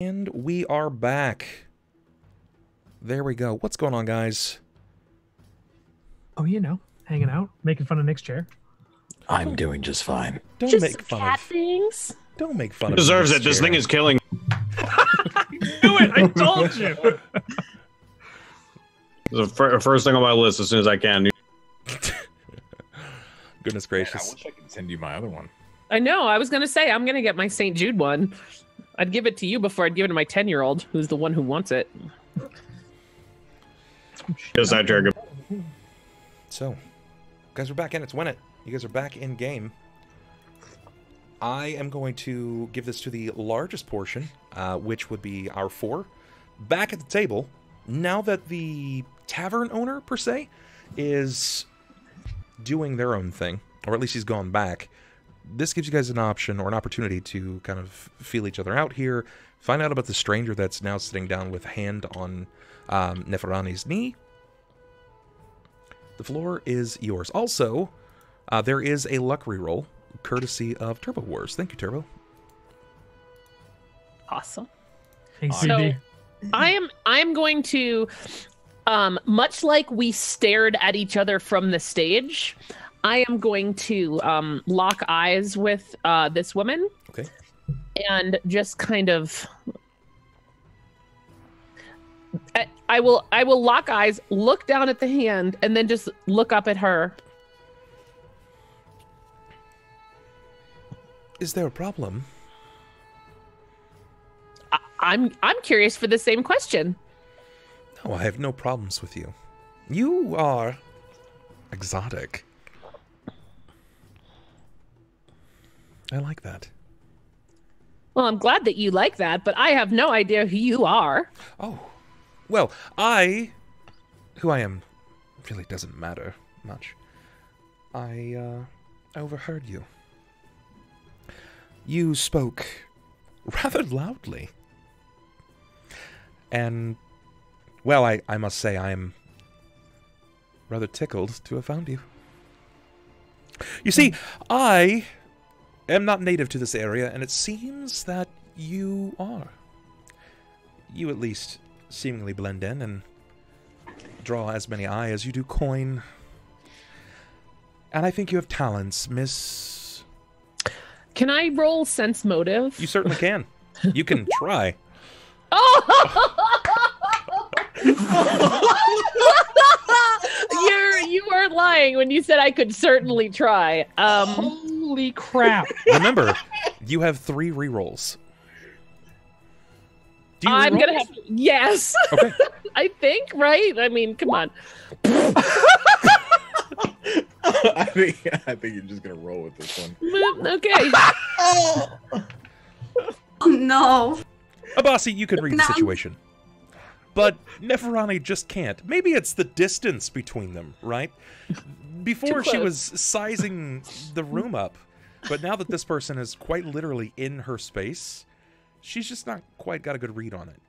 And we are back. There we go. What's going on, guys? Oh, you know, hanging out, making fun of Nick's chair. I'm doing just fine. Don't Just make fun cat of. things. Don't make fun of. deserves Nick's it. This thing is killing. Do it! I told you. The fir- first thing on my list as soon as I can. Goodness gracious. I wish I could send you my other one. I know. I was gonna say I'm gonna get my St. Jude one. I'd give it to you before I'd give it to my ten year old, who's the one who wants it. Just that trigger. So, guys, we're back in. It's win it. You guys are back in game. I am going to give this to the largest portion, uh, which would be our four. Back at the table, now that the tavern owner, per se, is doing their own thing, or at least he's gone back, this gives you guys an option or an opportunity to kind of feel each other out here, find out about the stranger that's now sitting down with hand on um, Neferani's knee, the floor is yours. Also, uh, there is a luck reroll courtesy of Turbo Wars. Thank you, Turbo. Awesome. Hey, So I am I am going to um much like we stared at each other from the stage, I am going to um lock eyes with uh this woman. Okay. And just kind of I, I will I will lock eyes, look down at the hand, and then just look up at her. Is there a problem? I, I'm I'm curious for the same question. No, I have no problems with you. You are exotic. I like that. Well, I'm glad that you like that, but I have no idea who you are. Oh, well, I, who I am, really doesn't matter much. I uh, overheard you. You spoke rather loudly, and well, I I must say I am rather tickled to have found you. You see, I am not native to this area, and it seems that you are. You at least seemingly blend in and draw as many eye as you do coin. And I think you have talents, Miss. Can I roll sense motive? You certainly can. You can try. Oh! You're you weren't lying when you said I could certainly try. Um, Holy crap! Remember, you have three rerolls. Do you I'm reroll? gonna have to, yes. Okay. I think right. I mean, come on. I think I think you're just gonna roll with this one. Okay. Oh no. Abasi, you can read the No. situation. But Neferani just can't. Maybe it's the distance between them, right? Before she was sizing the room up, but now that this person is quite literally in her space, she's just not quite got a good read on it.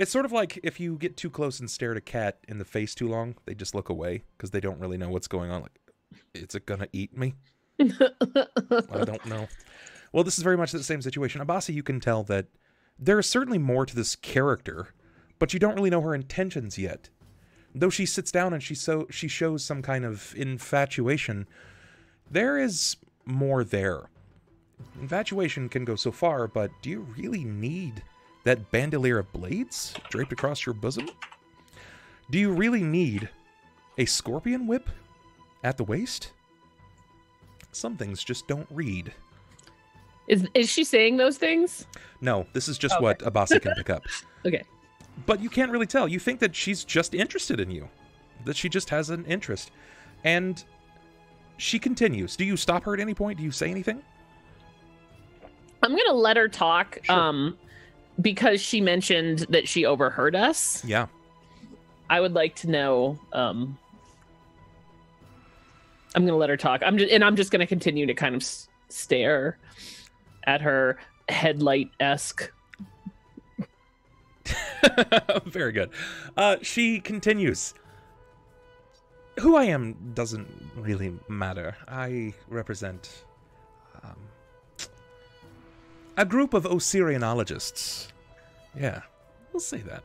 It's sort of like if you get too close and stare at a cat in the face too long, they just look away because they don't really know what's going on. Like, is it gonna eat me? I don't know. Well, this is very much the same situation. Abasi, you can tell that there is certainly more to this character, but you don't really know her intentions yet. Though she sits down and she so she shows some kind of infatuation, there is more there. Infatuation can go so far, but do you really need that bandolier of blades draped across your bosom? Do you really need a scorpion whip at the waist? Some things just don't read. Is is she saying those things? No, this is just Okay. what Abasi can pick up. Okay. But you can't really tell. You think that she's just interested in you, that she just has an interest. And she continues. Do you stop her at any point? Do you say anything? I'm gonna let her talk. Sure. Um, because she mentioned that she overheard us. Yeah. I would like to know. Um, I'm gonna let her talk. I'm just, and I'm just gonna continue to kind of s- stare at her headlight esque. Very good. Uh, she continues. Who I am doesn't really matter. I represent um, a group of Osirionologists Yeah, we'll say that.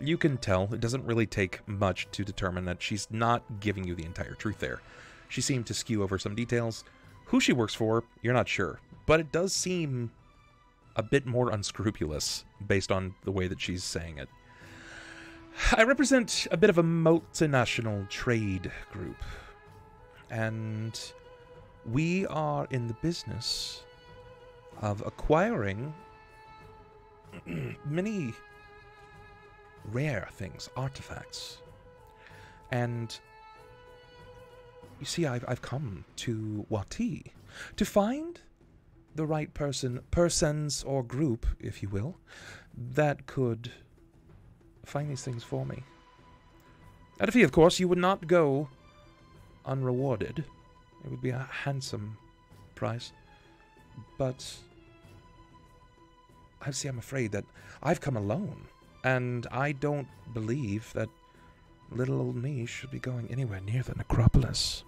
You can tell it doesn't really take much to determine that she's not giving you the entire truth there. She seemed to skew over some details. Who she works for, you're not sure, but it does seem a bit more unscrupulous based on the way that she's saying it. I represent a bit of a multinational trade group, and we are in the business of acquiring many rare things, artifacts. And you see, I've, I've come to Wati to find the right person, persons or group, if you will, that could find these things for me. At a fee, of course, you would not go unrewarded. It would be a handsome price. But I see, I'm afraid that I've come alone, and I don't believe that little old me should be going anywhere near the necropolis.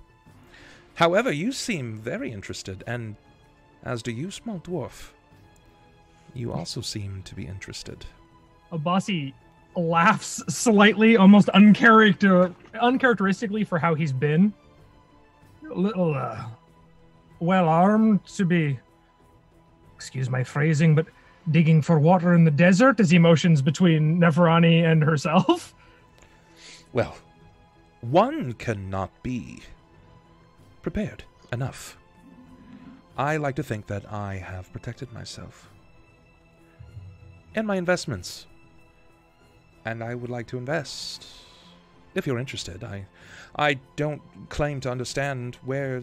However, you seem very interested, and as do you, small dwarf. You also seem to be interested. Abasi laughs slightly, almost uncharacter uncharacteristically for how he's been. A little uh, well armed to be excuse my phrasing, but digging for water in the desert as he motions between Neferani and herself. Well, one cannot be prepared enough. I like to think that I have protected myself and my investments. And I would like to invest. If you're interested, I I don't claim to understand where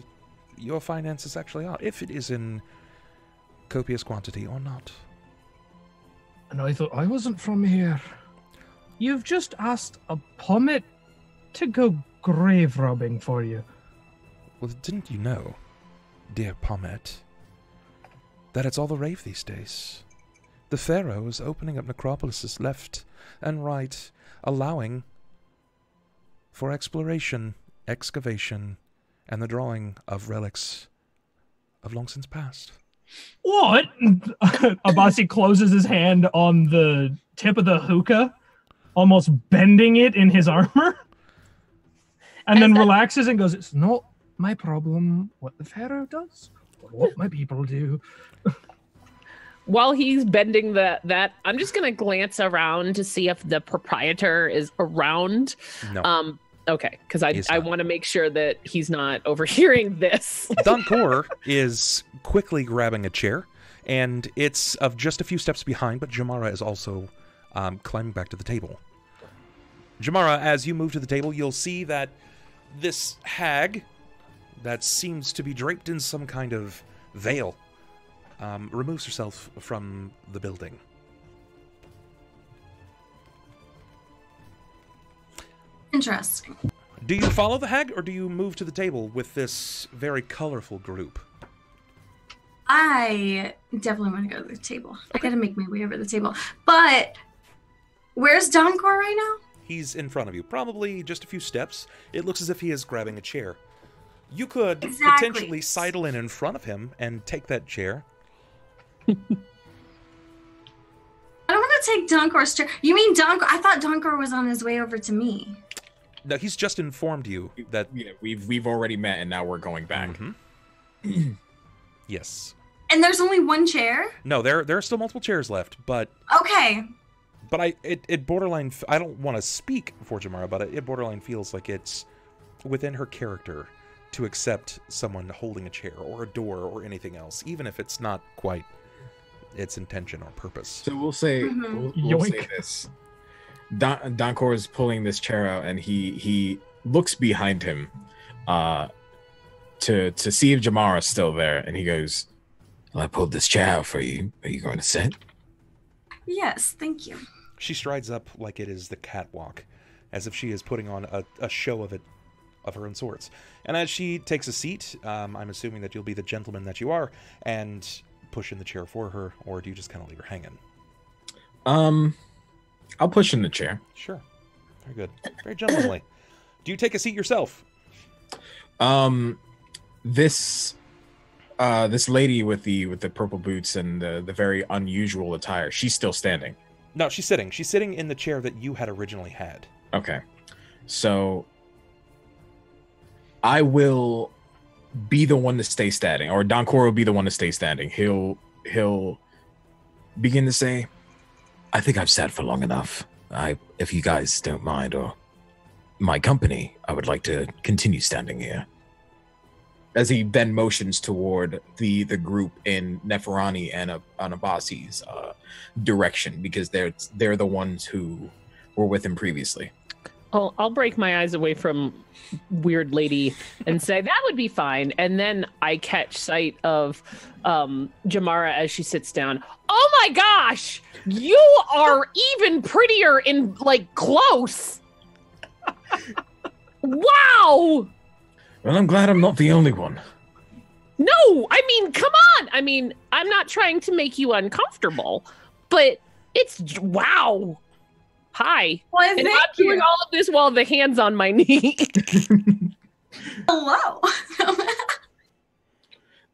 your finances actually are, if it is in copious quantity or not. And I thought I wasn't from here. You've just asked a pommet to go grave robbing for you. Well, didn't you know, dear Pommet, that it's all the rave these days? The Pharaoh is opening up necropolises left and right, allowing for exploration, excavation, and the drawing of relics of long since past. What? Abasi closes his hand on the tip of the hookah, almost bending it in his armor, and, And then that- relaxes and goes, It's not my problem what the Pharaoh does or what my people do. While he's bending the that, I'm just gonna glance around to see if the proprietor is around. No. Um, okay, because I He's I want to make sure that he's not overhearing this. Donkor is quickly grabbing a chair, and it's of just a few steps behind, but Jammara is also um, climbing back to the table. Jammara, as you move to the table, you'll see that this hag that seems to be draped in some kind of veil um, removes herself from the building. Interesting. Do you follow the hag, or do you move to the table with this very colorful group? I definitely want to go to the table. I gotta make my way over the table. But where's Donkor right now? He's in front of you, probably just a few steps. It looks as if he is grabbing a chair. You could Exactly. potentially sidle in in front of him and take that chair. I don't want to take Donkor's chair. You mean Donkor? I thought Donkor was on his way over to me. No, he's just informed you that. Yeah, we've we've already met and now we're going back. Mhm. yes. And there's only one chair? No, there there are still multiple chairs left, but Okay. but I it, it borderline. I don't want to speak for Jammara, but it, it borderline feels like it's within her character to accept someone holding a chair or a door or anything else, even if it's not quite its intention or purpose. So we'll say Mhm. we'll, we'll say this. Don Donkor is pulling this chair out and he he looks behind him uh to to see if Jammara's still there and he goes, Well, I pulled this chair out for you. Are you going to sit? Yes, thank you. She strides up like it is the catwalk, as if she is putting on a, a show of it of her own sorts. And as she takes a seat, um, I'm assuming that you'll be the gentleman that you are and push in the chair for her, or do you just kind of leave her hanging? um I'll push in the chair. Sure. Very good. Very gentlemanly. do you take a seat yourself? Um this uh this lady with the with the purple boots and the the very unusual attire, she's still standing. No, she's sitting. She's sitting in the chair that you had originally had. Okay. So I will be the one to stay standing, or Donkor will be the one to stay standing. He'll he'll begin to say, I think I've sat for long enough. I, if you guys don't mind, or my company, I would like to continue standing here. as he then motions toward the the group in Neferani and Anabasi's uh, direction because they're they're the ones who were with him previously. I'll, I'll break my eyes away from weird lady and say that would be fine. And then i catch sight of um jamara as she sits down. Oh my gosh! You are even prettier in like close. Wow! Well, I'm glad I'm not the only one. no! I mean come on! I mean i'm not trying to make you uncomfortable but it's wow hi Why, and i'm doing all of this while the hands on my knee Hello.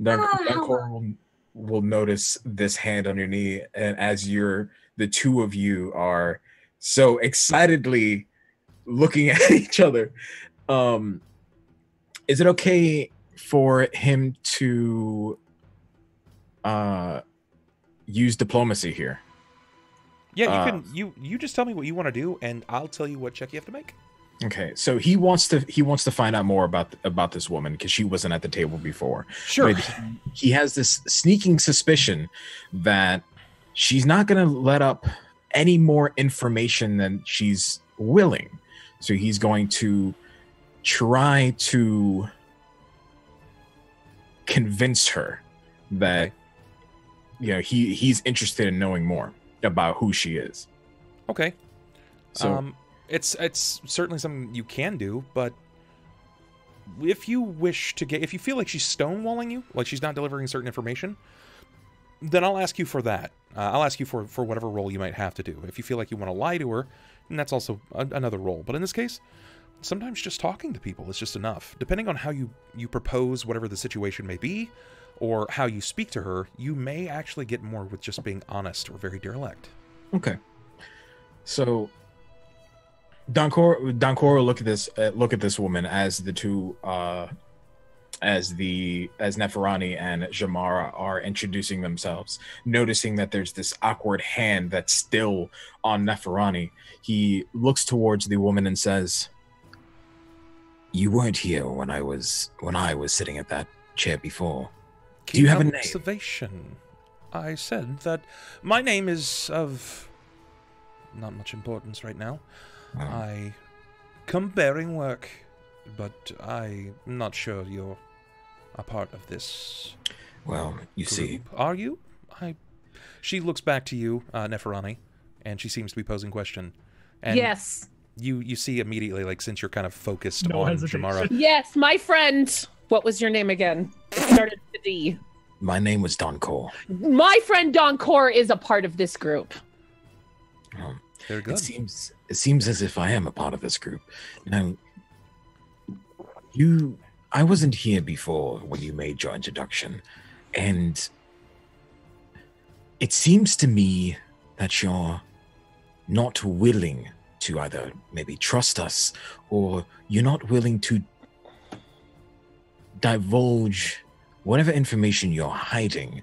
Dun- Ah. Donkor will, will notice this hand on your knee, and as you're the two of you are so excitedly looking at each other, um, is it okay for him to uh use diplomacy here? Yeah, you Uh, can. You you just tell me what you want to do, and I'll tell you what check you have to make. Okay, so he wants to he wants to find out more about about this woman because she wasn't at the table before. Sure. But he has this sneaking suspicion that she's not going to let up any more information than she's willing. So he's going to try to convince her that you know he he's interested in knowing more about who she is. Okay. So um, it's it's certainly something you can do, but if you wish to get, if you feel like she's stonewalling you, like she's not delivering certain information, then I'll ask you for that. Uh, I'll ask you for for whatever role you might have to do. If you feel like you want to lie to her, then that's also a, another role. But in this case, sometimes just talking to people is just enough. Depending on how you you propose whatever the situation may be, or how you speak to her, you may actually get more with just being honest or very direct. Okay. So Donkor will look at this uh, look at this woman as the two uh as the as Neferani and Jammara are introducing themselves, noticing that there's this awkward hand that's still on Neferani. He looks towards the woman and says, You weren't here when I was when I was sitting at that chair before. Keen you have a name? observation. I said that my name is of not much importance right now. Oh, I come bearing work, but I'm not sure you're a part of this well, you see. Are you? I. She looks back to you, uh, Neferani, and she seems to be posing question. And yes You you see immediately, like since you're kind of focused No on hesitation. Jammara. Yes, my friend. What was your name again? It started with a D. my name was Don Cole. My friend Donkor is a part of this group. Um, Very good. It seems it seems as if I am a part of this group. Now, you, I wasn't here before when you made your introduction, and it seems to me that you're not willing to either maybe trust us or you're not willing to divulge whatever information you're hiding.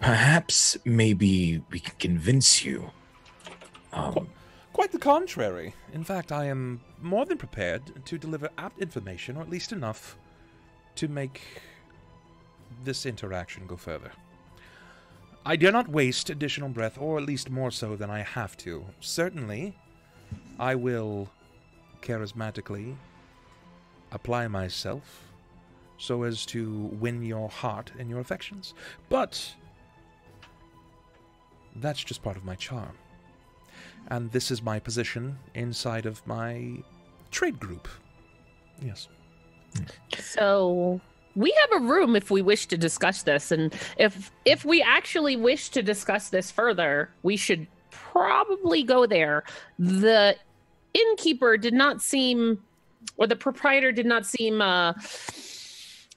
Perhaps maybe we can convince you. Um, Quite the contrary. In fact, I am more than prepared to deliver apt information, or at least enough to make this interaction go further. I dare not waste additional breath, or at least more so than I have to. Certainly, I will charismatically apply myself so as to win your heart and your affections. But that's just part of my charm and this is my position inside of my trade group. Yes. So we have a room if we wish to discuss this, and if if we actually wish to discuss this further, we should probably go there. The innkeeper did not seem, or the proprietor did not seem, uh,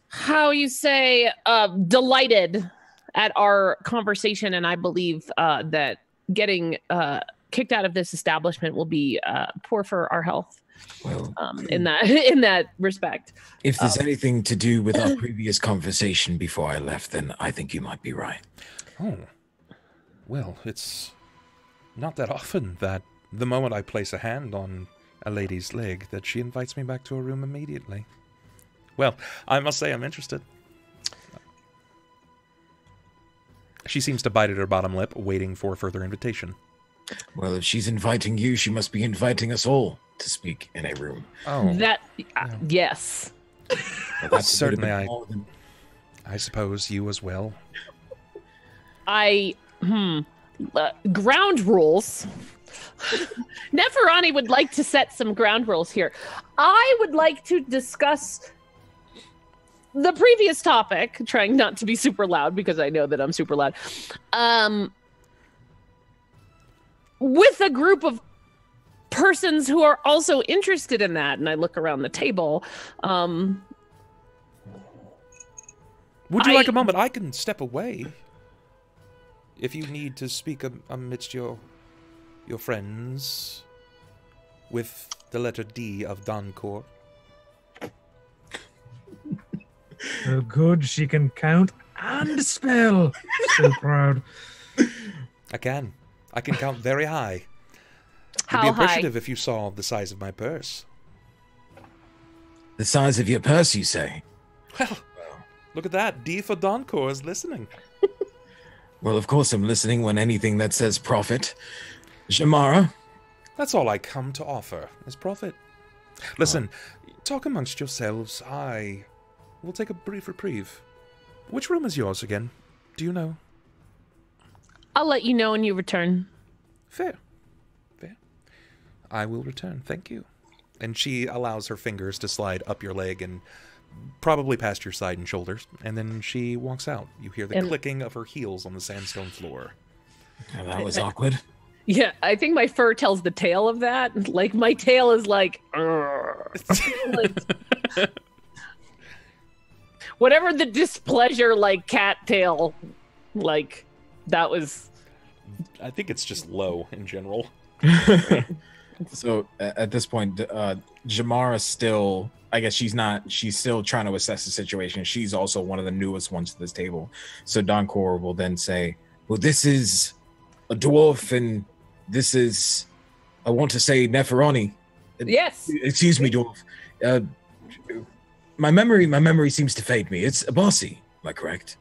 how you say, uh, delighted at our conversation, and I believe uh, that getting uh, kicked out of this establishment will be uh, poor for our health Well, um, in that in that respect. if there's Um, anything to do with our previous conversation before I left, then I think you might be right. Oh. Well, it's not that often that the moment I place a hand on a lady's leg that she invites me back to her room immediately. Well, I must say I'm interested. She seems to bite at her bottom lip, waiting for further invitation. Well, if she's inviting you, she must be inviting us all to speak in a room. Oh, That uh, yes. Well, that's Certainly I- than- I suppose you as well. I hmm uh, ground rules. Neferani would like to set some ground rules here. I would like to discuss the previous topic, trying not to be super loud because I know that I'm super loud. Um, with a group of persons who are also interested in that, and I look around the table. Um, Would you I- like a moment? I can step away. If you need to speak amidst your your friends with the letter D of Donkor. So good she can count and spell. So proud. I can. I can count very high. You'd how be high? appreciative if you saw the size of my purse. The size of your purse, you say? Well, look at that. D for Donkor is listening. Well, of course I'm listening when anything that says profit. Jammara, That's all I come to offer is profit. Listen, talk amongst yourselves. I will take a brief reprieve. Which room is yours again? Do you know? I'll let you know when you return. Fair. Fair. I will return. Thank you. And she allows her fingers to slide up your leg and probably past your side and shoulders. And then she walks out. You hear the And- clicking of her heels on the sandstone floor. Oh, that was awkward. Yeah, I think my fur tells the tale of that. Like my tail is like, Like, whatever the displeasure, like cat tail, like that was. I think it's just low in general. So at this point, uh, Jammara still, I guess she's not, she's still trying to assess the situation. She's also one of the newest ones to this table. So Donkor will then say, Well, this is a dwarf, and this is, I want to say, Neferani. Yes. Excuse me, dwarf. Uh, my memory, my memory seems to fade me. It's Abasi. Am I correct?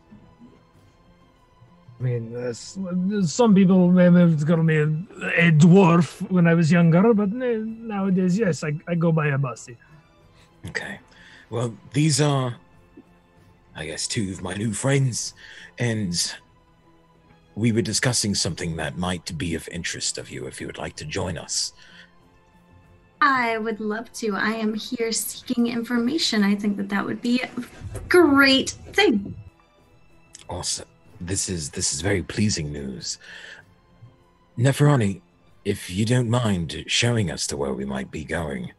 I mean, uh, some people may have called me a, a dwarf when I was younger, but nowadays, yes, I, I go by Abasi. Okay. Well, these are, I guess, two of my new friends, and we were discussing something that might be of interest of you if you would like to join us. I would love to. I am here seeking information. I think that that would be a great thing. Awesome. This is this is very pleasing news. Neferani, if you don't mind showing us to where we might be going.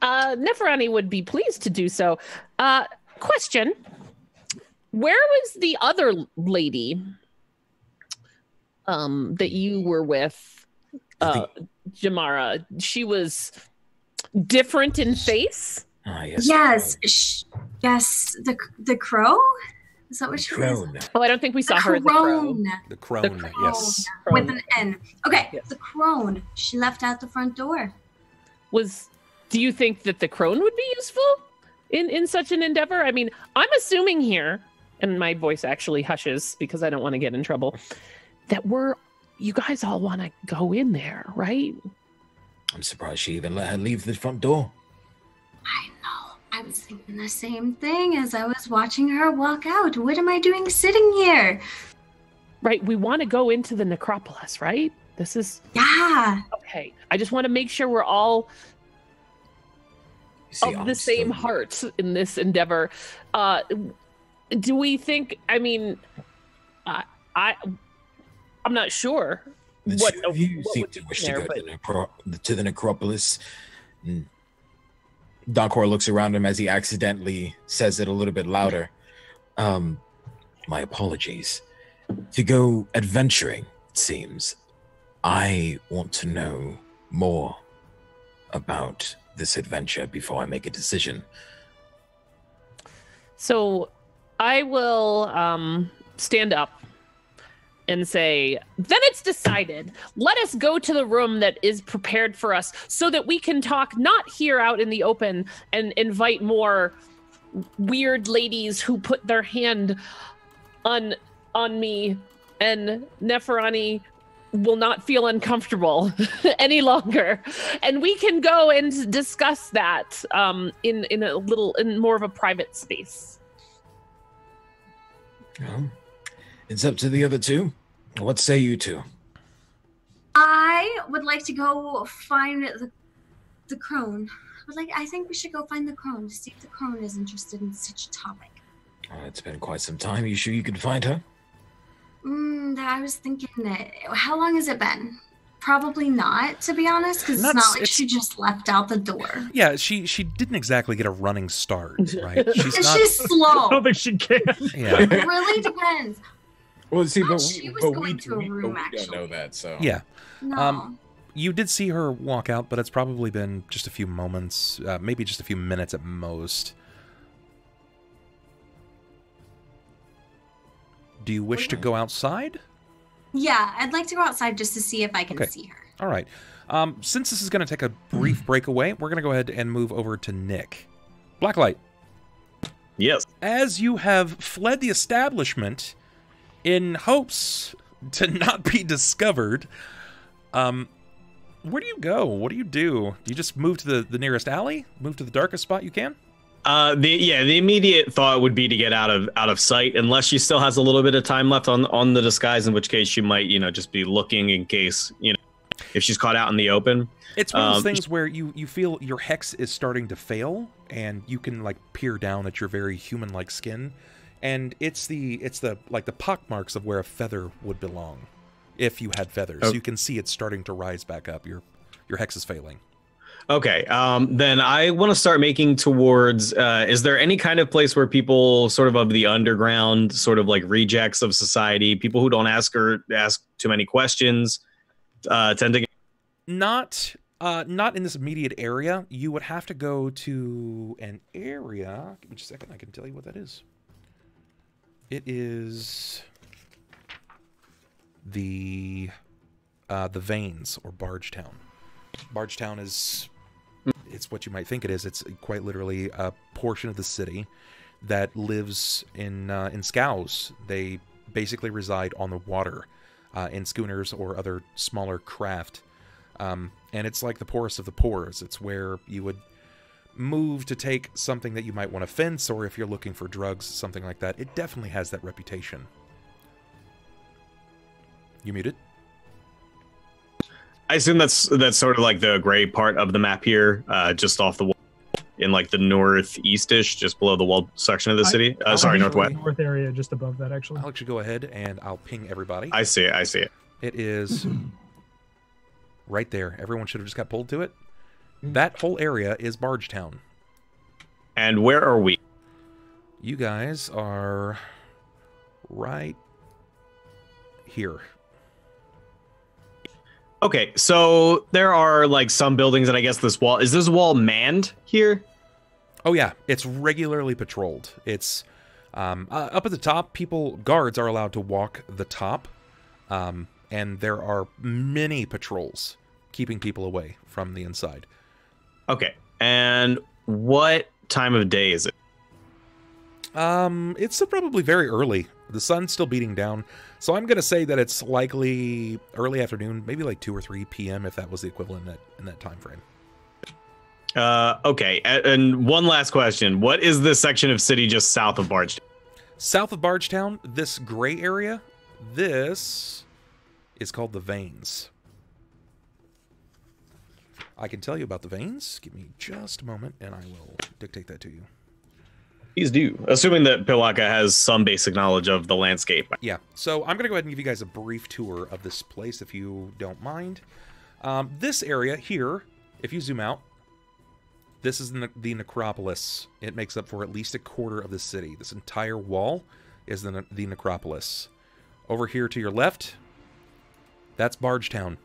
Uh, Neferani would be pleased to do so. Uh, question: Where was the other lady? Um, that you were with, I uh, Jammara. She was different in face. Ah, yes. Yes, sh- yes. The the crow. Is that what she was? Crone. Oh, I don't think we saw her as a crow. crone. The crone, crone. yes. With an N. Okay, Yes. the crone. She left out the front door. was do you think that the crone would be useful in in such an endeavor i mean i'm assuming here and my voice actually hushes because i don't want to get in trouble that we're you guys all want to go in there right I'm surprised she even let her leave the front door. I know. I was thinking the same thing as I was watching her walk out. What am I doing sitting here? right we want to go into the necropolis right this is Yeah. okay i just want to make sure we're all see, of I'm the same still- heart in this endeavor. Uh, do we think? I mean, I, I, I'm not sure. The what- two of you seem to wish there, to go to, the necro- to the necropolis. Donkor looks around him as he accidentally says it a little bit louder. Um, my apologies. To go adventuring, it seems. I want to know more about this adventure before I make a decision. So I will um, stand up and say, then it's decided. Let us go to the room that is prepared for us so that we can talk not here out in the open and invite more weird ladies who put their hand on on me and Neferani will not feel uncomfortable any longer. And we can go and discuss that um in in a little in more of a private space. Well, it's up to the other two. What say you two? I would like to go find the the crone. I would like. I think we should go find the crone to see if the crone is interested in such a topic. Uh, it's been quite some time. Are You sure you can find her? Mm, I was thinking that. How long has it been? Probably not, to be honest, because it's Not not like it's- she just left out the door. Yeah, she she didn't exactly get a running start, right? She's She's slow. I don't think she can. Yeah, It really depends. Well, see, but we, was but going we, to a we, but room, we don't know that. So yeah. No. Um, You did see her walk out, but it's probably been just a few moments, uh, maybe just a few minutes at most. Do you wish to go outside? yeah, I'd like to go outside just to see if I can Okay. see her. All right. Um, since this is going to take a brief break away, we're going to go ahead and move over to Nick. Blacklight, Yes. as you have fled the establishment in hopes to not be discovered, um, where do you go? What do you do? Do you just move to the, the nearest alley? Move to the darkest spot you can? Uh, the yeah, the immediate thought would be to get out of out of sight, unless she still has a little bit of time left on on the disguise. In which case, she might you know just be looking in case you know if she's caught out in the open. It's one of those Um, things where you, you feel your hex is starting to fail, and you can like peer down at your very human-like skin, and it's the it's the like the pock marks of where a feather would belong, if you had feathers. Oh. You can see it's starting to rise back up. Your your hex is failing. Okay, um, then I want to start making towards. Uh, is there any kind of place where people, sort of of the underground, sort of like rejects of society, people who don't ask or ask too many questions, uh, tend to get Not uh not in this immediate area. You would have to go to an area. Give me just a second. I can tell you what that is. It is the uh, the Veins or Bargetown. Bargetown is it's what you might think it is. It's quite literally a portion of the city that lives in uh, in scows. They basically reside on the water uh, in schooners or other smaller craft. Um, and it's like the poorest of the poorest. It's where you would move to take something that you might want to fence, or if you're looking for drugs, something like that. It definitely has that reputation. You muted? I assume that's that's sort of like the gray part of the map here, uh, just off the wall, in like the northeastish, just below the walled section of the city. Uh, I'll sorry, actually- northwest. North area, just above that, actually. I'll actually go ahead and I'll ping everybody. I see it. I see it. It is right there. Everyone should have just got pulled to it. That whole area is Bargetown. And where are we? You guys are right here. Okay, so there are like some buildings, and I guess this wall is this wall manned here. Oh yeah, it's regularly patrolled. It's um, uh, up at the top. People guards are allowed to walk the top, um, and there are many patrols keeping people away from the inside. Okay, and what time of day is it? Um, it's probably very early. The sun's still beating down, so I'm gonna say that it's likely early afternoon, maybe like two or three p.m. if that was the equivalent in that in that time frame. Uh, okay, and one last question: What is this section of city just south of Barge? South of Bargetown, this gray area, this is called the Veins. I can tell you about the Veins. Give me just a moment, and I will dictate that to you. Please do. Assuming that Pilakka has some basic knowledge of the landscape. Yeah, so I'm going to go ahead and give you guys a brief tour of this place, if you don't mind. Um, this area here, if you zoom out, this is the, the necropolis. It makes up for at least a quarter of the city. This entire wall is the, the necropolis. Over here to your left, that's Bargetown.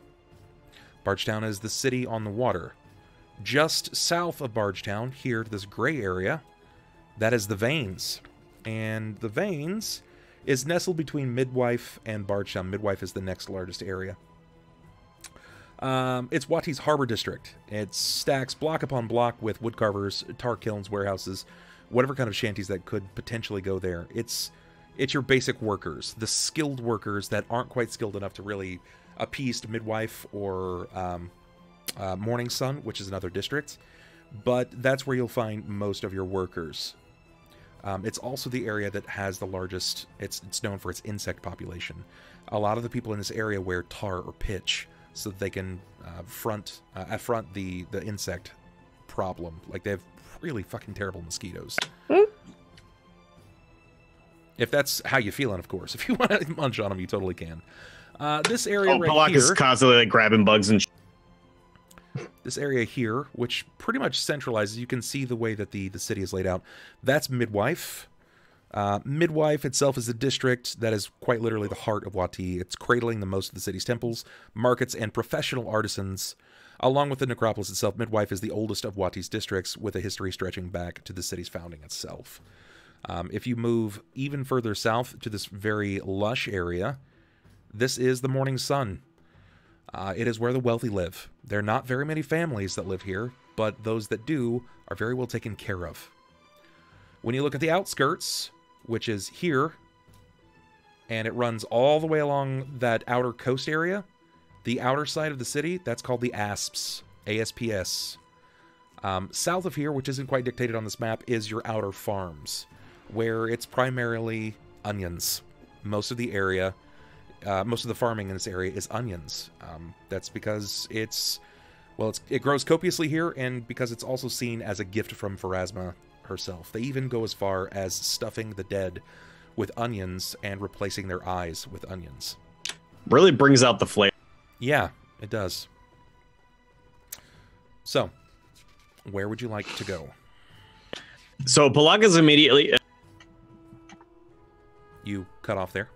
Bargetown is the city on the water. Just south of Bargetown, here, to this gray area, that is the Veins. And the Veins is nestled between Midwife and Bargetown. Midwife is the next largest area. Um, it's Wati's Harbor District. It stacks block upon block with woodcarvers, tar kilns, warehouses, whatever kind of shanties that could potentially go there. It's it's your basic workers, the skilled workers that aren't quite skilled enough to really appease to Midwife or um, uh, Morning Sun, which is another district. But that's where you'll find most of your workers. Um, it's also the area that has the largest. It's it's known for its insect population. A lot of the people in this area wear tar or pitch so that they can uh, front uh, affront the the insect problem. Like they have really fucking terrible mosquitoes. If that's how you're feeling, of course. If you want to munch on them, you totally can. Uh, this area Oh, right Palak here, is constantly like grabbing bugs and. This area here, which pretty much centralizes, you can see the way that the the city is laid out. That's Midwife. Uh, Midwife itself is a district that is quite literally the heart of Wati. It's cradling the most of the city's temples, markets, and professional artisans. Along with the necropolis itself, Midwife is the oldest of Wati's districts, with a history stretching back to the city's founding itself. Um, if you move even further south to this very lush area, this is the Morning Sun. Uh, it is where the wealthy live. There are not very many families that live here, but those that do are very well taken care of. When you look at the outskirts, which is here, and it runs all the way along that outer coast area, the outer side of the city, that's called the ASPS. ASPS. Um, south of here, which isn't quite dictated on this map, is your outer farms, where it's primarily onions. Most of the area, uh, most of the farming in this area is onions. Um, that's because it's, well, it's, it grows copiously here, and because it's also seen as a gift from Pharasma herself. They even go as far as stuffing the dead with onions and replacing their eyes with onions. really brings out the flavor. Yeah, it does. So, where would you like to go? So Palak is immediately. You cut off there.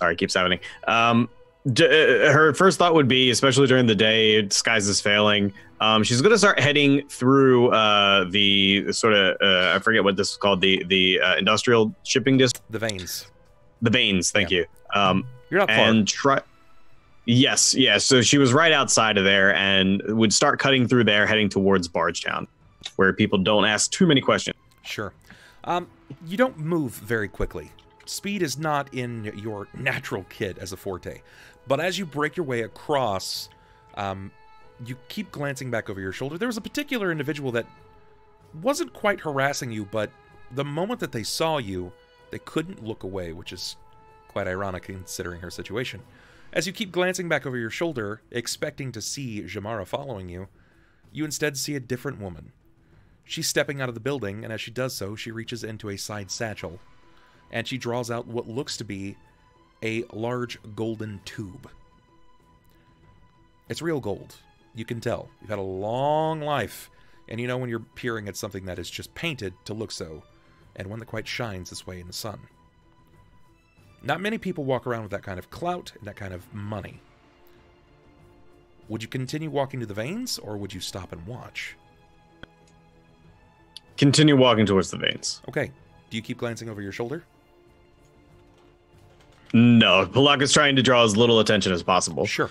Sorry, it keeps happening. Um, d- uh, her first thought would be, especially during the day, disguise is failing. Um, she's going to start heading through uh, the sort of uh, I forget what this is called the the uh, industrial shipping district, The veins. the Baines. Thank you. Um, You're not far. and try. Yes, yes. So she was right outside of there and would start cutting through there, heading towards Bargetown, where people don't ask too many questions. Sure. Um, you don't move very quickly. Speed is not in your natural kit as a forte. But as you break your way across, um, you keep glancing back over your shoulder. There was a particular individual that wasn't quite harassing you, but the moment that they saw you, they couldn't look away, which is quite ironic considering her situation. As you keep glancing back over your shoulder, expecting to see Jammara following you, you instead see a different woman. She's stepping out of the building, and as she does so, she reaches into a side satchel, and she draws out what looks to be a large golden tube. It's real gold. You can tell. You've had a long life, and you know when you're peering at something that is just painted to look so, and one that quite shines this way in the sun. Not many people walk around with that kind of clout and that kind of money. Would you continue walking to the veins, or would you stop and watch? Continue walking towards the veins. Okay. Do you keep glancing over your shoulder? No, Palak is trying to draw as little attention as possible. Sure.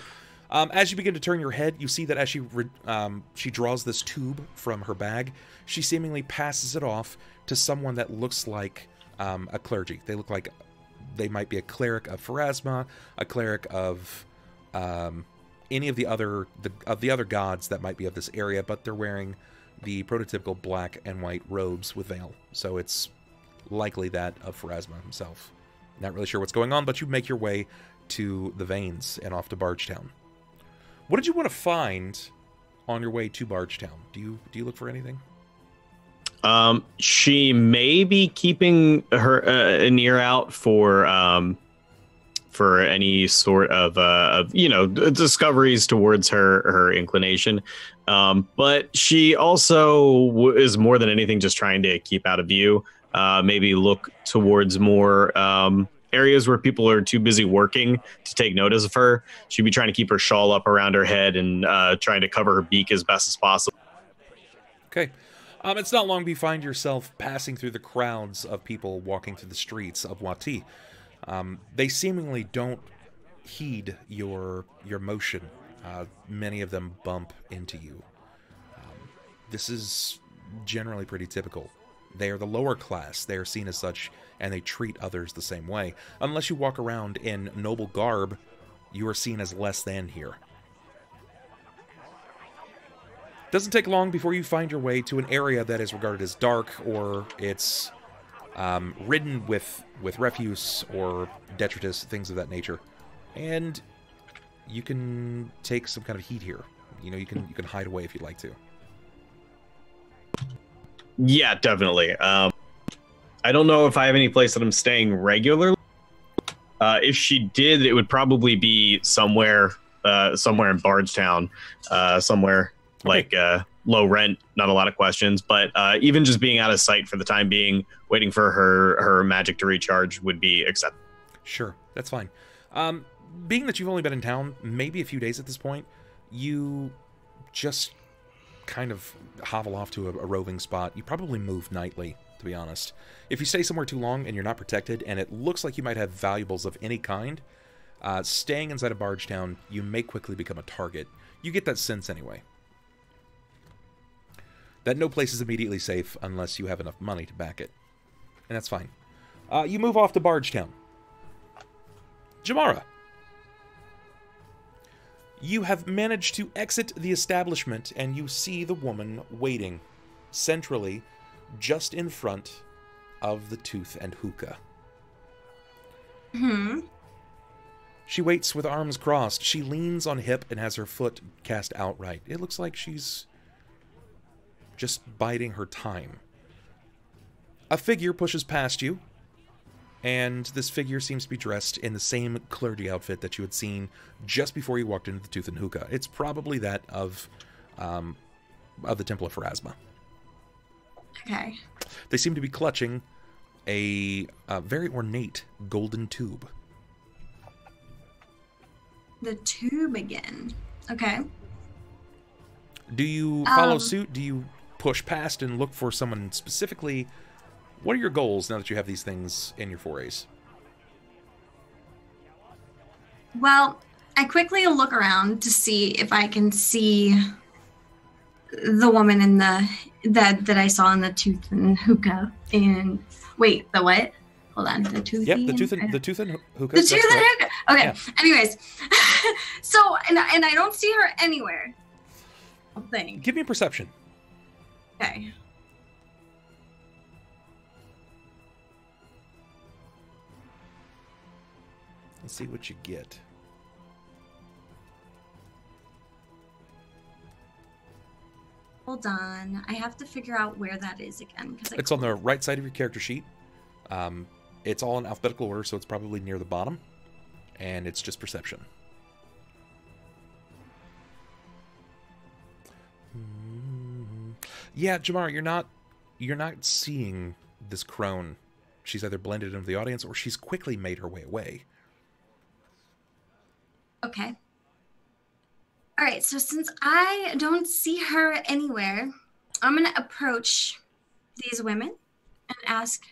Um, as you begin to turn your head, you see that as she re- um, she draws this tube from her bag, she seemingly passes it off to someone that looks like um, a clergy. They look like they might be a cleric of Pharasma, a cleric of um, any of the other the, of the other gods that might be of this area, but they're wearing the prototypical black and white robes with veil. So it's likely that of Pharasma himself. Not really sure what's going on, but you make your way to the veins and off to Bargetown. What did you want to find on your way to Bargetown? Do you do you look for anything? Um, she may be keeping her uh, an ear out for um, for any sort of uh, of you know discoveries towards her her inclination. Um, but she also is more than anything just trying to keep out of view. Uh, maybe look towards more um, areas where people are too busy working to take notice of her. She'd be trying to keep her shawl up around her head and uh, trying to cover her beak as best as possible. Okay. Um, it's not long before you find yourself passing through the crowds of people walking through the streets of Wati. Um, they seemingly don't heed your your motion. Uh, many of them bump into you. Um, this is generally pretty typical. They are the lower class. They are seen as such, and they treat others the same way. Unless you walk around in noble garb, you are seen as less than here. Doesn't take long before you find your way to an area that is regarded as dark or it's um, ridden with with refuse or detritus, things of that nature, and you can take some kind of heat here. You know, you can you can hide away if you'd like to. Yeah, definitely. Um, I don't know if I have any place that I'm staying regularly. Uh, if she did, it would probably be somewhere, uh, somewhere in Bardstown, uh, somewhere like uh, low rent, not a lot of questions. But uh, even just being out of sight for the time being, waiting for her her magic to recharge would be acceptable. Sure, that's fine. Um, being that you've only been in town maybe a few days at this point, you just kind of hovel off to a, a roving spot. You probably move nightly, to be honest. If you stay somewhere too long and you're not protected, and it looks like you might have valuables of any kind, uh, staying inside of Bargetown, you may quickly become a target. You get that sense anyway. That no place is immediately safe unless you have enough money to back it. And that's fine. Uh, you move off to Bargetown. Jammara. You have managed to exit the establishment and you see the woman waiting centrally just in front of the tooth and hookah. Hmm. She waits with arms crossed. She leans on hip and has her foot cast outright. It looks like she's just biding her time. A figure pushes past you, and this figure seems to be dressed in the same clergy outfit that you had seen just before you walked into the Tooth and Hookah. It's probably that of, um, of the Temple of Pharasma. Okay. They seem to be clutching a, a very ornate golden tube. The tube again. Okay. Do you follow Um, suit? Do you push past and look for someone specifically? What are your goals now that you have these things in your forays? Well, I quickly look around to see if I can see the woman in the that that I saw in the tooth and hookah. And wait, the what? Hold on, the tooth. Yep, the tooth and the tooth and hookah. the tooth and hookah. Okay. Yeah. Anyways, so and and I don't see her anywhere. I think. Give me a perception. Okay. Let's see what you get. Hold on. I have to figure out where that is again because It's on the right side of your character sheet. Um, it's all in alphabetical order, so it's probably near the bottom, and it's just perception. Hmm. Yeah, Jamar, you're not you're not seeing this crone. She's either blended into the audience or she's quickly made her way away. Okay. All right, so since I don't see her anywhere, I'm going to approach these women and ask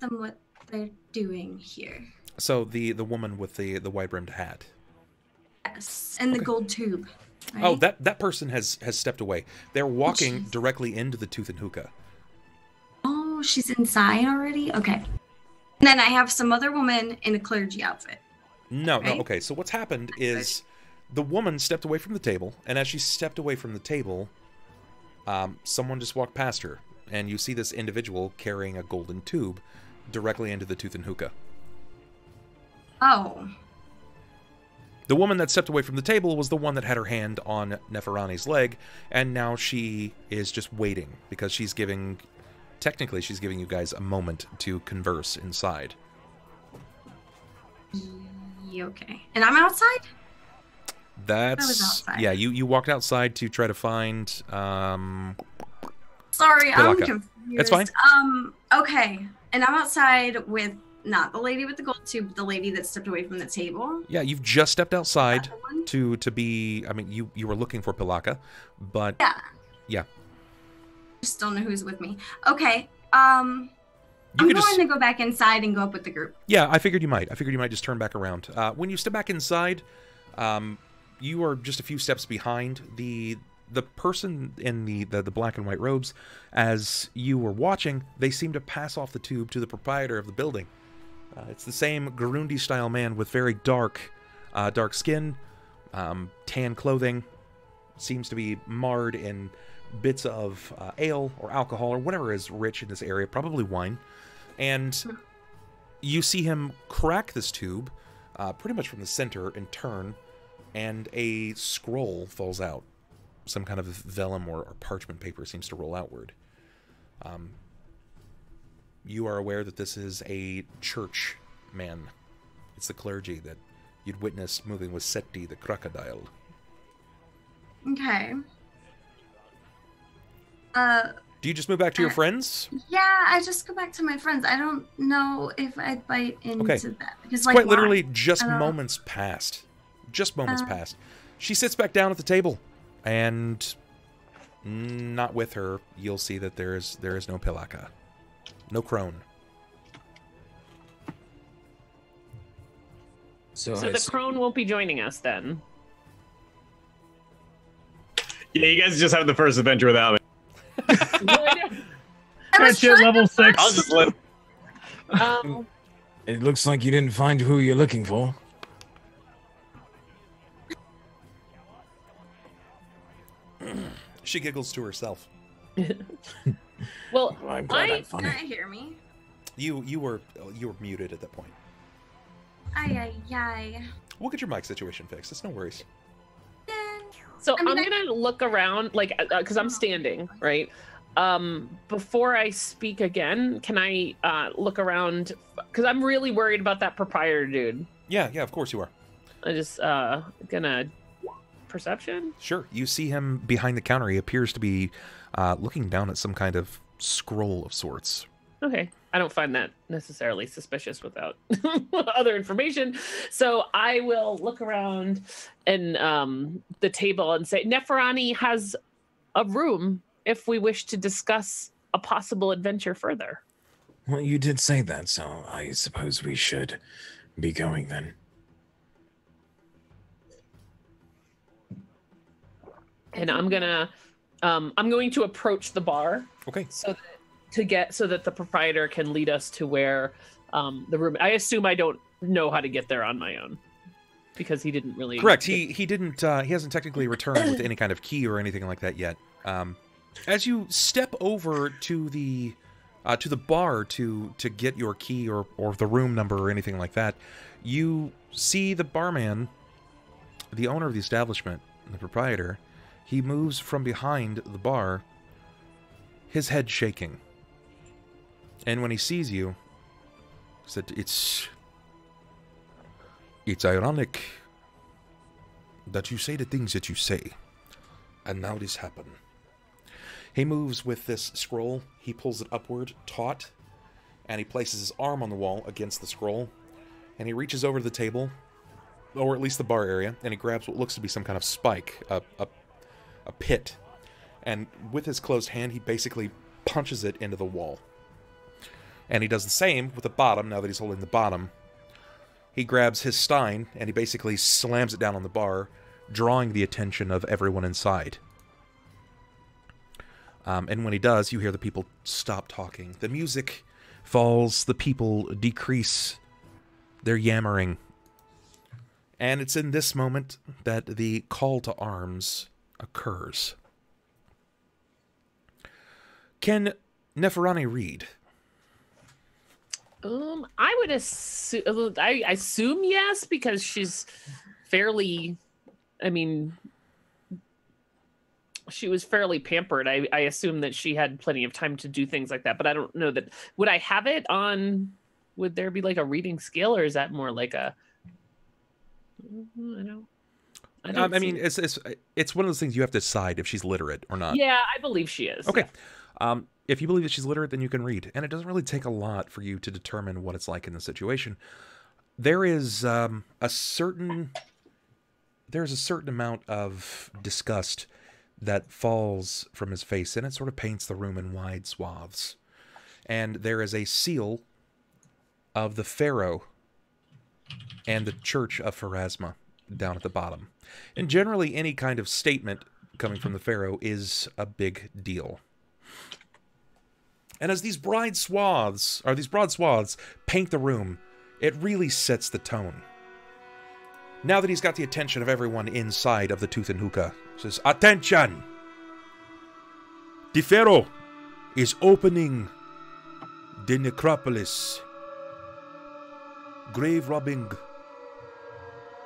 them what they're doing here. So the the woman with the the wide brimmed hat. Yes, and the Okay. gold tube. Right? Oh, that that person has has stepped away. They're oh, walking jeez. directly into the tooth and hookah. Oh, she's inside already? Okay. And then I have some other woman in a clergy outfit. No, no. Okay, so what's happened is the woman stepped away from the table, and as she stepped away from the table, um, someone just walked past her, and you see this individual carrying a golden tube directly into the tooth and hookah. Oh, The woman that stepped away from the table was the one that had her hand on Neferani's leg, and now she is just waiting because she's giving. Technically, she's giving you guys a moment to converse inside. Okay. And I'm outside? That's outside. yeah. You you walked outside to try to find. Um, Sorry, I'm confused. It's fine. Um, okay. And I'm outside with not the lady with the gold tube, but the lady that stepped away from the table. Yeah, you've just stepped outside to to be. I mean, you you were looking for Pilakka, but Yeah. Yeah. Just don't know who's with me. Okay. Um, you I'm going just. to go back inside and go up with the group. Yeah, I figured you might. I figured you might just turn back around. Uh, when you step back inside, um, you are just a few steps behind the the person in the, the the black and white robes. As you were watching, they seem to pass off the tube to the proprietor of the building. Uh, it's the same Garundi style man with very dark, uh, dark skin, um, tan clothing. Seems to be marred in bits of uh, ale or alcohol or whatever is rich in this area, probably wine. And you see him crack this tube uh, pretty much from the center and turn, and a scroll falls out. Some kind of vellum or, or parchment paper seems to roll outward. Um, you are aware that this is a church man. It's the clergy that you'd witnessed moving with Seti the crocodile. Okay. Uh, Do you just move back to your Uh, friends? yeah, I just go back to my friends. I don't know if I'd bite into Okay. that because It's like quite why? literally just I don't- moments past. Just moments Uh. past. She sits back down at the table, and not with her, you'll see that there is there is no Pilakka, no crone. So, So the s- crone won't be joining us then. Yeah, you guys just have the first adventure without me. I That was shit trying level six. I'll just let. um, It looks like you didn't find who you're looking for. She giggles to herself. well, Well, I'm glad I- funny. Can I hear me? You you were you were muted at that point. Ay ay ay. We'll get your mic situation fixed. It's no worries. So I mean, I'm I- gonna look around, like, because I'm standing, right? Um, before I speak again, can I uh, look around? Because I'm really worried about that proprietor dude. Yeah, yeah, of course you are. I just uh gonna perception. Sure. You see him behind the counter. He appears to be uh, looking down at some kind of scroll of sorts. Okay, I don't find that necessarily suspicious without other information. So I will look around and um the table and say, Neferani has a room if we wish to discuss a possible adventure further. Well, you did say that, so I suppose we should be going then. and I'm gonna um, I'm going to approach the bar Okay. so that, to get so that the proprietor can lead us to where um, the room. I assume I don't know how to get there on my own because he didn't really. Correct. He he didn't. Uh, he hasn't technically returned with any kind of key or anything like that yet. Um, as you step over to the uh, to the bar to to get your key or or the room number or anything like that, you see the barman, the owner of the establishment, the proprietor. He moves from behind the bar, his head shaking. And when he sees you, said, "It's it's ironic that you say the things that you say, and now this happen. He moves with this scroll. He pulls it upward, taut, and he places his arm on the wall against the scroll, and he reaches over to the table, or at least the bar area, and he grabs what looks to be some kind of spike, a, a, a pit, and with his closed hand, he basically punches it into the wall. And he does the same with the bottom, now that he's holding the bottom, he grabs his stein and he basically slams it down on the bar, drawing the attention of everyone inside. Um, and when he does, you hear the people stop talking. The music falls, the people decrease their yammering. And it's in this moment that the call to arms occurs. Can Neferani read? Um, I would assume. I I assume yes because she's fairly. I mean, she was fairly pampered. I I assume that she had plenty of time to do things like that. But I don't know that. Would I have it on? Would there be like a reading scale, or is that more like a? I don't. I, Um, don't I mean, it's, it's it's one of those things you have to decide if she's literate or not. yeah, I believe she is. Okay. yeah. Um, if you believe that she's literate, then you can read. And it doesn't really take a lot for you to determine what it's like in the situation. There is um, a certain there's a certain amount of disgust that falls from his face, and it sort of paints the room in wide swaths. And there is a seal of the Pharaoh and the Church of Pharasma down at the bottom. And generally, any kind of statement coming from the Pharaoh is a big deal. And as these bride swaths, or these broad swaths, paint the room, it really sets the tone. Now that he's got the attention of everyone inside of the Tooth and Hookah, says, Attention! The Pharaoh is opening the necropolis. Grave robbing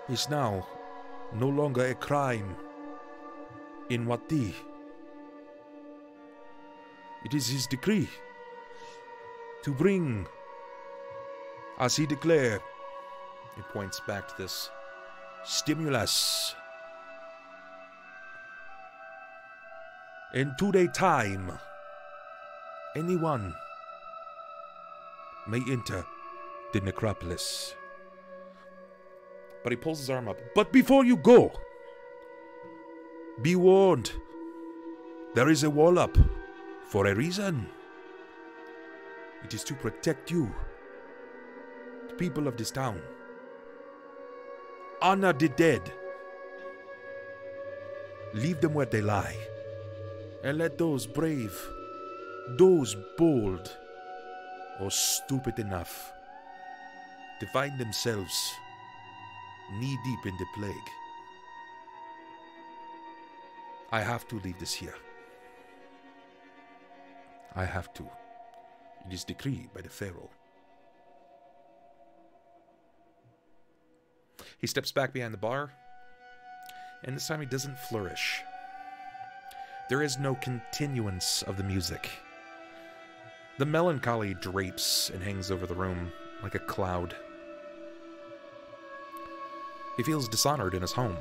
is now no longer a crime in Wati. It is his decree to bring, as he declared, he points back to this stimulus. In two day time, anyone may enter the necropolis. But he pulls his arm up. But before you go, be warned. There is a wall up for a reason. It is to protect you, the people of this town. Honor the dead. Leave them where they lie. And let those brave, those bold, or stupid enough to find themselves knee deep in the plague. I have to leave this here. I have to. It is decreed by the Pharaoh. He steps back behind the bar, and this time he doesn't flourish. There is no continuance of the music. The melancholy drapes and hangs over the room like a cloud. He feels dishonored in his home,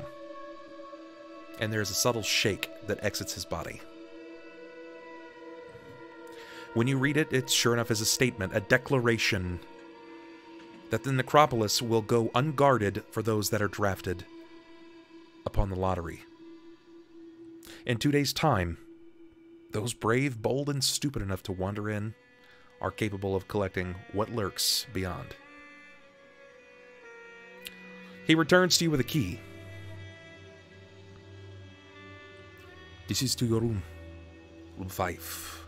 and there is a subtle shake that exits his body. When you read it, it sure enough is a statement, a declaration that the necropolis will go unguarded for those that are drafted upon the lottery. In two days' time, those brave, bold, and stupid enough to wander in are capable of collecting what lurks beyond. He returns to you with a key. This is to your room. Room 5.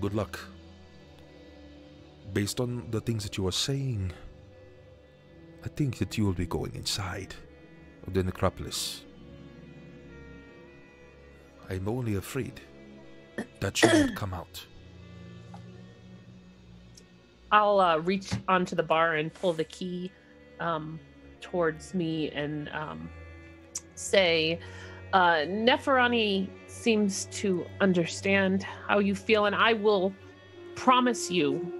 Good luck. Based on the things that you are saying, I think that you will be going inside of the necropolis. I'm only afraid that you won't come out. I'll uh, reach onto the bar and pull the key um, towards me and um, say, uh, Neferani seems to understand how you feel, and I will promise you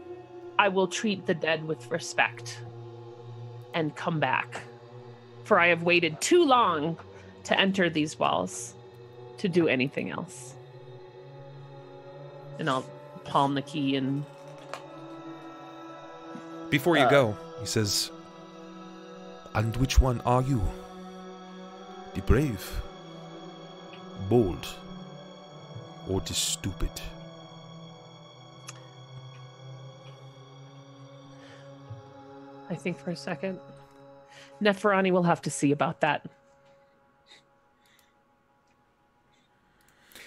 I will treat the dead with respect and come back. For I have waited too long to enter these walls to do anything else. And I'll palm the key and Before you Uh, go, he says, And which one are you? The brave, bold, or the stupid? I think for a second. Neferani will have to see about that.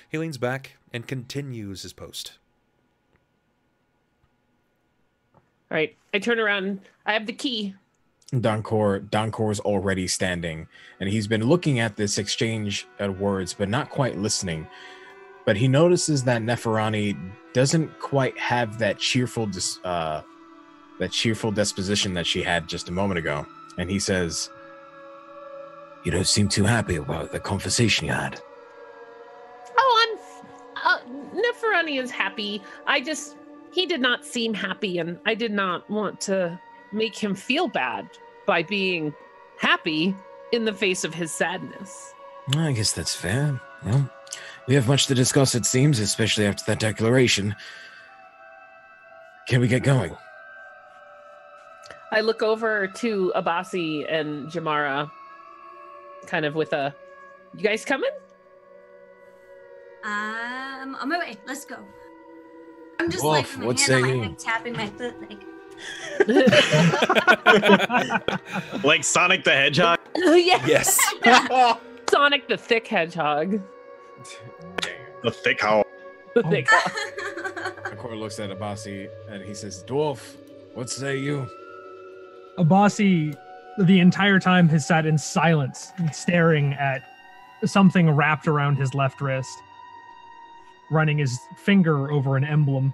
He leans back and continues his post. All right. I turn around. I have the key. Donkor Donkor's already standing, and he's been looking at this exchange of words, but not quite listening. But he notices that Neferani doesn't quite have that cheerful, dis, uh, that cheerful disposition that she had just a moment ago, and he says, You don't seem too happy about the conversation you had. Oh, I'm. Uh, Neferani is happy. I just. He did not seem happy, and I did not want to make him feel bad by being happy in the face of his sadness. I guess that's fair. Well, we have much to discuss, it seems, especially after that declaration. Can we get going? I look over to Abasi and Jammara, kind of with a, "You guys coming?" Um, I'm on my way. Let's go. I'm just Wolf, like with my what hand say on my head, tapping my foot, like. Like Sonic the Hedgehog. yeah, Yes. Sonic the Thick Hedgehog. The thick hole. The thick. Oh. Akor looks at Abasi and he says, Dwarf, what say you? Abasi, the entire time, has sat in silence, staring at something wrapped around his left wrist, running his finger over an emblem.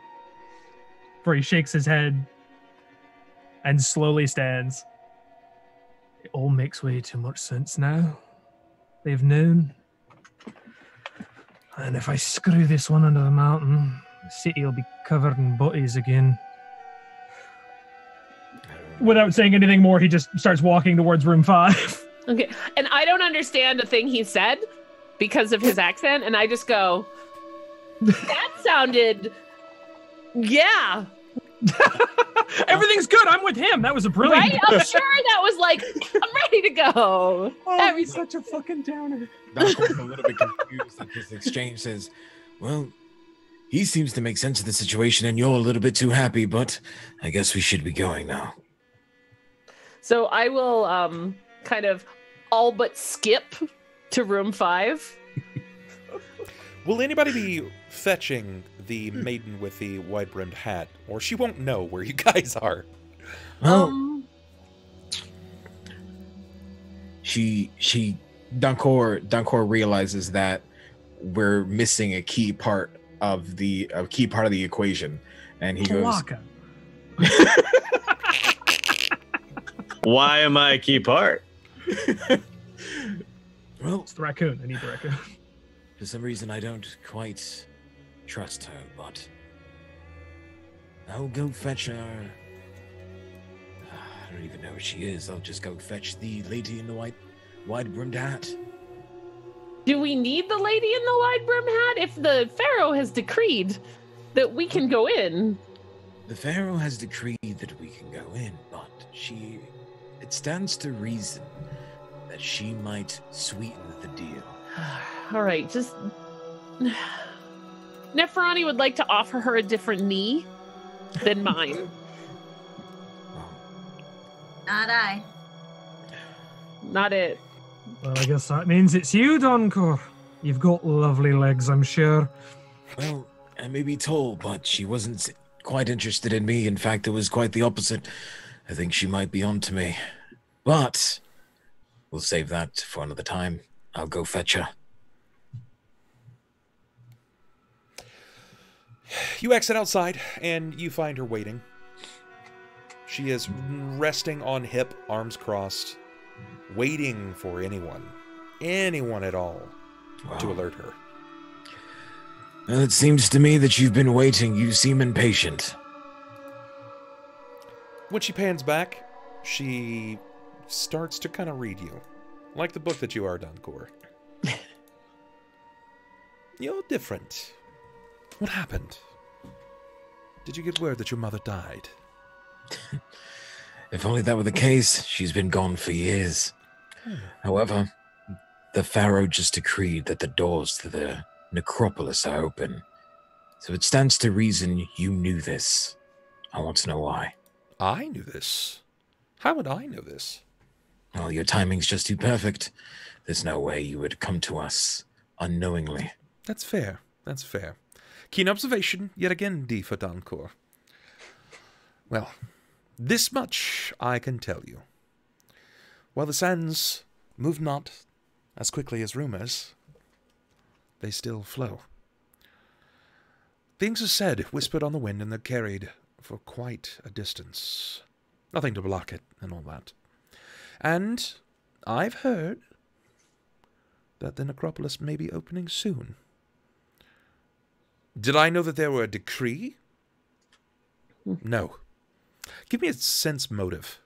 Before he shakes his head and slowly stands. It all makes way too much sense now. They've known. And if I screw this one under the mountain, the city will be covered in bodies again. Without saying anything more, he just starts walking towards room five. Okay, and I don't understand a thing he said because of his accent, and I just go, "That sounded, yeah, Everything's good. I'm with him. That was a brilliant. right." I'm sure that was like, I'm ready to go. Every- such a fucking downer. Donkor's a little bit confused. That this exchange says, well, he seems to make sense of the situation, and you're a little bit too happy, but I guess we should be going now. So I will um kind of all but skip to room five. Will anybody be fetching the maiden with the wide brimmed hat, or she won't know where you guys are? Well, Um, she she Donkor Donkor realizes that we're missing a key part of the a key part of the equation. And he goes, Why am I a key part? well, It's the raccoon. I need the raccoon. For some reason, I don't quite trust her, but I'll go fetch her. Ah, I don't even know where she is. I'll just go fetch the lady in the white, wide brimmed hat. do we need the lady in the wide brim hat if the pharaoh has decreed that we can go in? The Pharaoh has decreed that we can go in, but she. It stands to reason that she might sweeten the deal. All right, just Neferani would like to offer her a different knee than mine. Not I. Not it. Well, I guess that means it's you, Donkor. You've got lovely legs, I'm sure. well, I may be tall, but she wasn't quite interested in me. In fact, it was quite the opposite. I think she might be onto me. But we'll save that for another time. I'll go fetch her. You exit outside and you find her waiting. She is resting on hip, arms crossed, waiting for anyone, anyone at all, to alert her. Well, it seems to me that you've been waiting. You seem impatient. When she pans back, she starts to kind of read you, like the book that you are, Donkor. You're different. What happened? Did you get word that your mother died? If only that were the case, she's been gone for years. Hmm. However, the Pharaoh just decreed that the doors to the necropolis are open. So it stands to reason you knew this. I want to know why. I knew this. How would I know this? Well, your timing's just too perfect. There's no way you would come to us unknowingly. That's fair. That's fair. Keen observation, yet again, D for Donkor. Well, this much I can tell you. While the sands move not as quickly as rumors, they still flow. Things are said, whispered on the wind, and they're carried for quite a distance. Nothing to block it, and all that. And I've heard that the necropolis may be opening soon. Did I know that there were a decree? No. Give me a sense motive.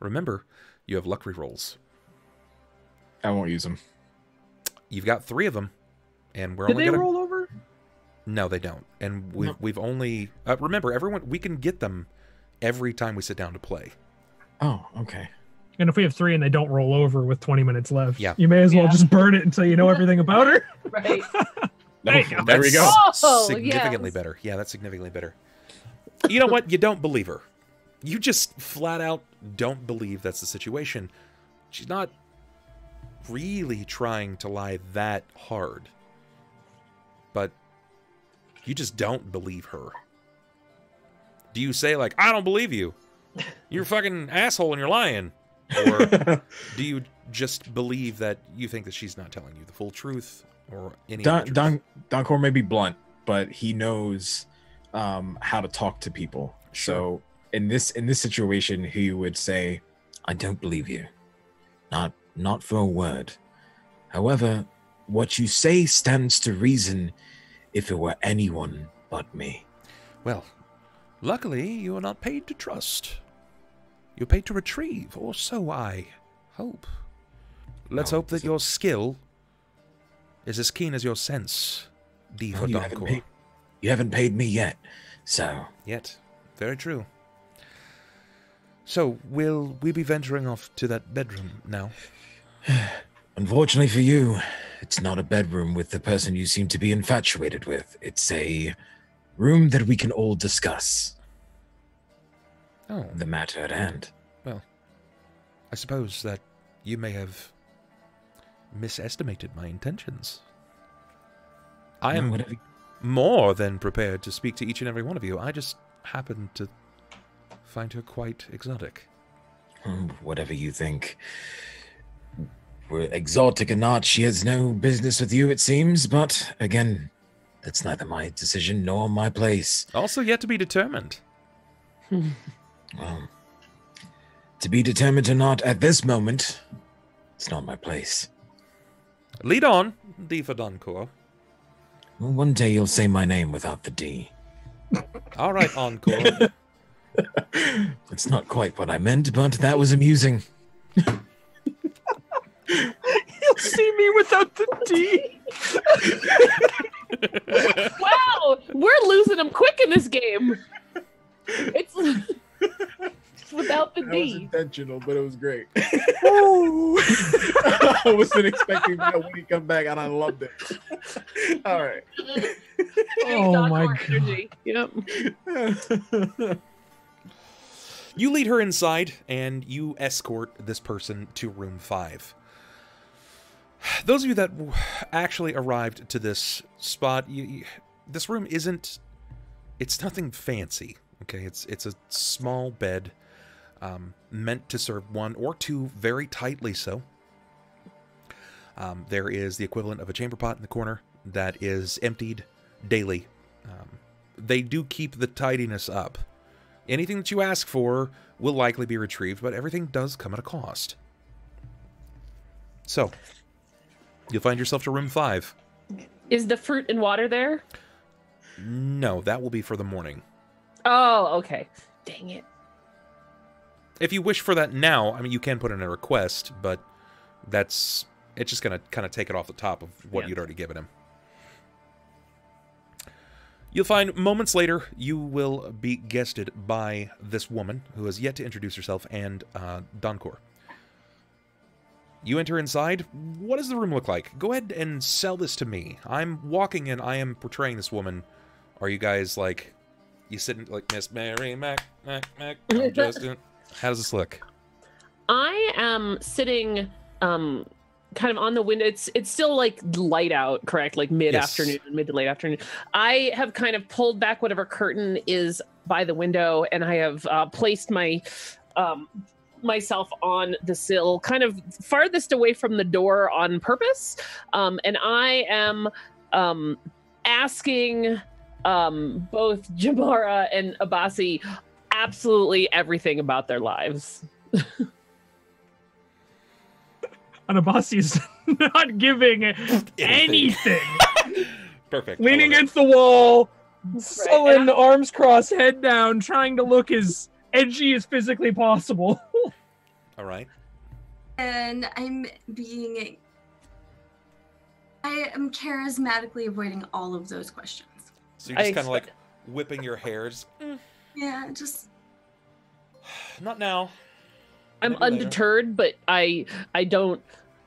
Remember, You have luck rerolls. I won't use them. You've got three of them, and we're Did only they gonna. roll over? No, they don't. And we've No. we've only uh, remember everyone. We can get them every time we sit down to play. Oh, okay. And if we have three and they don't roll over with 20 minutes left, Yeah. you may as well Yeah. just burn it until you know everything about her. Right. There you go. There we go. That's Oh, significantly yes. better. Yeah, that's significantly better. You know what? You don't believe her. You just flat out don't believe that's the situation. She's not really trying to lie that hard. But you just don't believe her. Do you say like, "I don't believe you. You're a fucking asshole and you're lying." Or do you just believe that you think that she's not telling you the full truth or any Don Don Donkor may be blunt, but he knows um, how to talk to people. So in this in this situation, he would say, I don't believe you. Not not for a word. However, what you say stands to reason if it were anyone but me. Well, luckily you are not paid to trust. You're paid to retrieve, or so I hope. Let's No, hope that your skill is as keen as your sense, D for you, haven't paid, you haven't paid me yet. So Yet, very true. So, will we be venturing off to that bedroom now? unfortunately for you, it's not a bedroom with the person you seem to be infatuated with. It's a room that we can all discuss Oh, the matter at hand. Well, I suppose that you may have misestimated my intentions. I No, am whatever, more than prepared to speak to each and every one of you. I just happen to find her quite exotic. Hmm, whatever you think. We're exotic or not, she has no business with you, it seems. But again, that's neither my decision nor my place. Also, yet to be determined. Well, to be determined or not at this moment, it's not my place. Lead on, D for Donkor. Well, one day you'll say my name without the D. All right, Encore. It's not quite what I meant, but that was amusing. You'll see me without the D. Wow, we're losing them quick in this game. It's, it's without the That was D. intentional, but it was great. I wasn't expecting that when he come back, and I loved it. All right. Oh my God. energy. Yep. you lead her inside and you escort this person to room five. Those of you that actually arrived to this spot, you, you, this room isn't. It's nothing fancy. Okay, it's it's a small bed, um, meant to serve one or two very tightly so. Um, there is the equivalent of a chamber pot in the corner that is emptied daily. Um, they do keep the tidiness up. Anything that you ask for will likely be retrieved, but everything does come at a cost. So, you'll find yourself to room five. Is the fruit and water there? No, that will be for the morning. Oh, okay. Dang it. If you wish for that now, I mean, you can put in a request, but that's it's just gonna kind of take it off the top of what Yeah. you'd already given him. You'll find moments later you will be guested by this woman who has yet to introduce herself and uh, Donkor. You enter inside. What does the room look like? Go ahead and sell this to me. I'm walking in. I am portraying this woman. Are you guys like, you sitting like Miss Mary Mac Mac Mac? I'm just How does this look? I am sitting um kind of on the window. It's it's still like light out, correct? Like mid afternoon, mid to late afternoon. I have kind of pulled back whatever curtain is by the window, and I have uh, placed my um myself on the sill, kind of farthest away from the door on purpose. Um, and I am um asking um both Jammara and Abasi absolutely everything about their lives. Anabasi's not giving anything. Perfect. Leaning love it. against the wall, and sullen, arms crossed, head down, trying to look as edgy as physically possible. All right. and I'm being. I am charismatically avoiding all of those questions. So you're just kind of like whipping your hair. Just, Yeah, just not now. I'm Maybe later. undeterred, but I I don't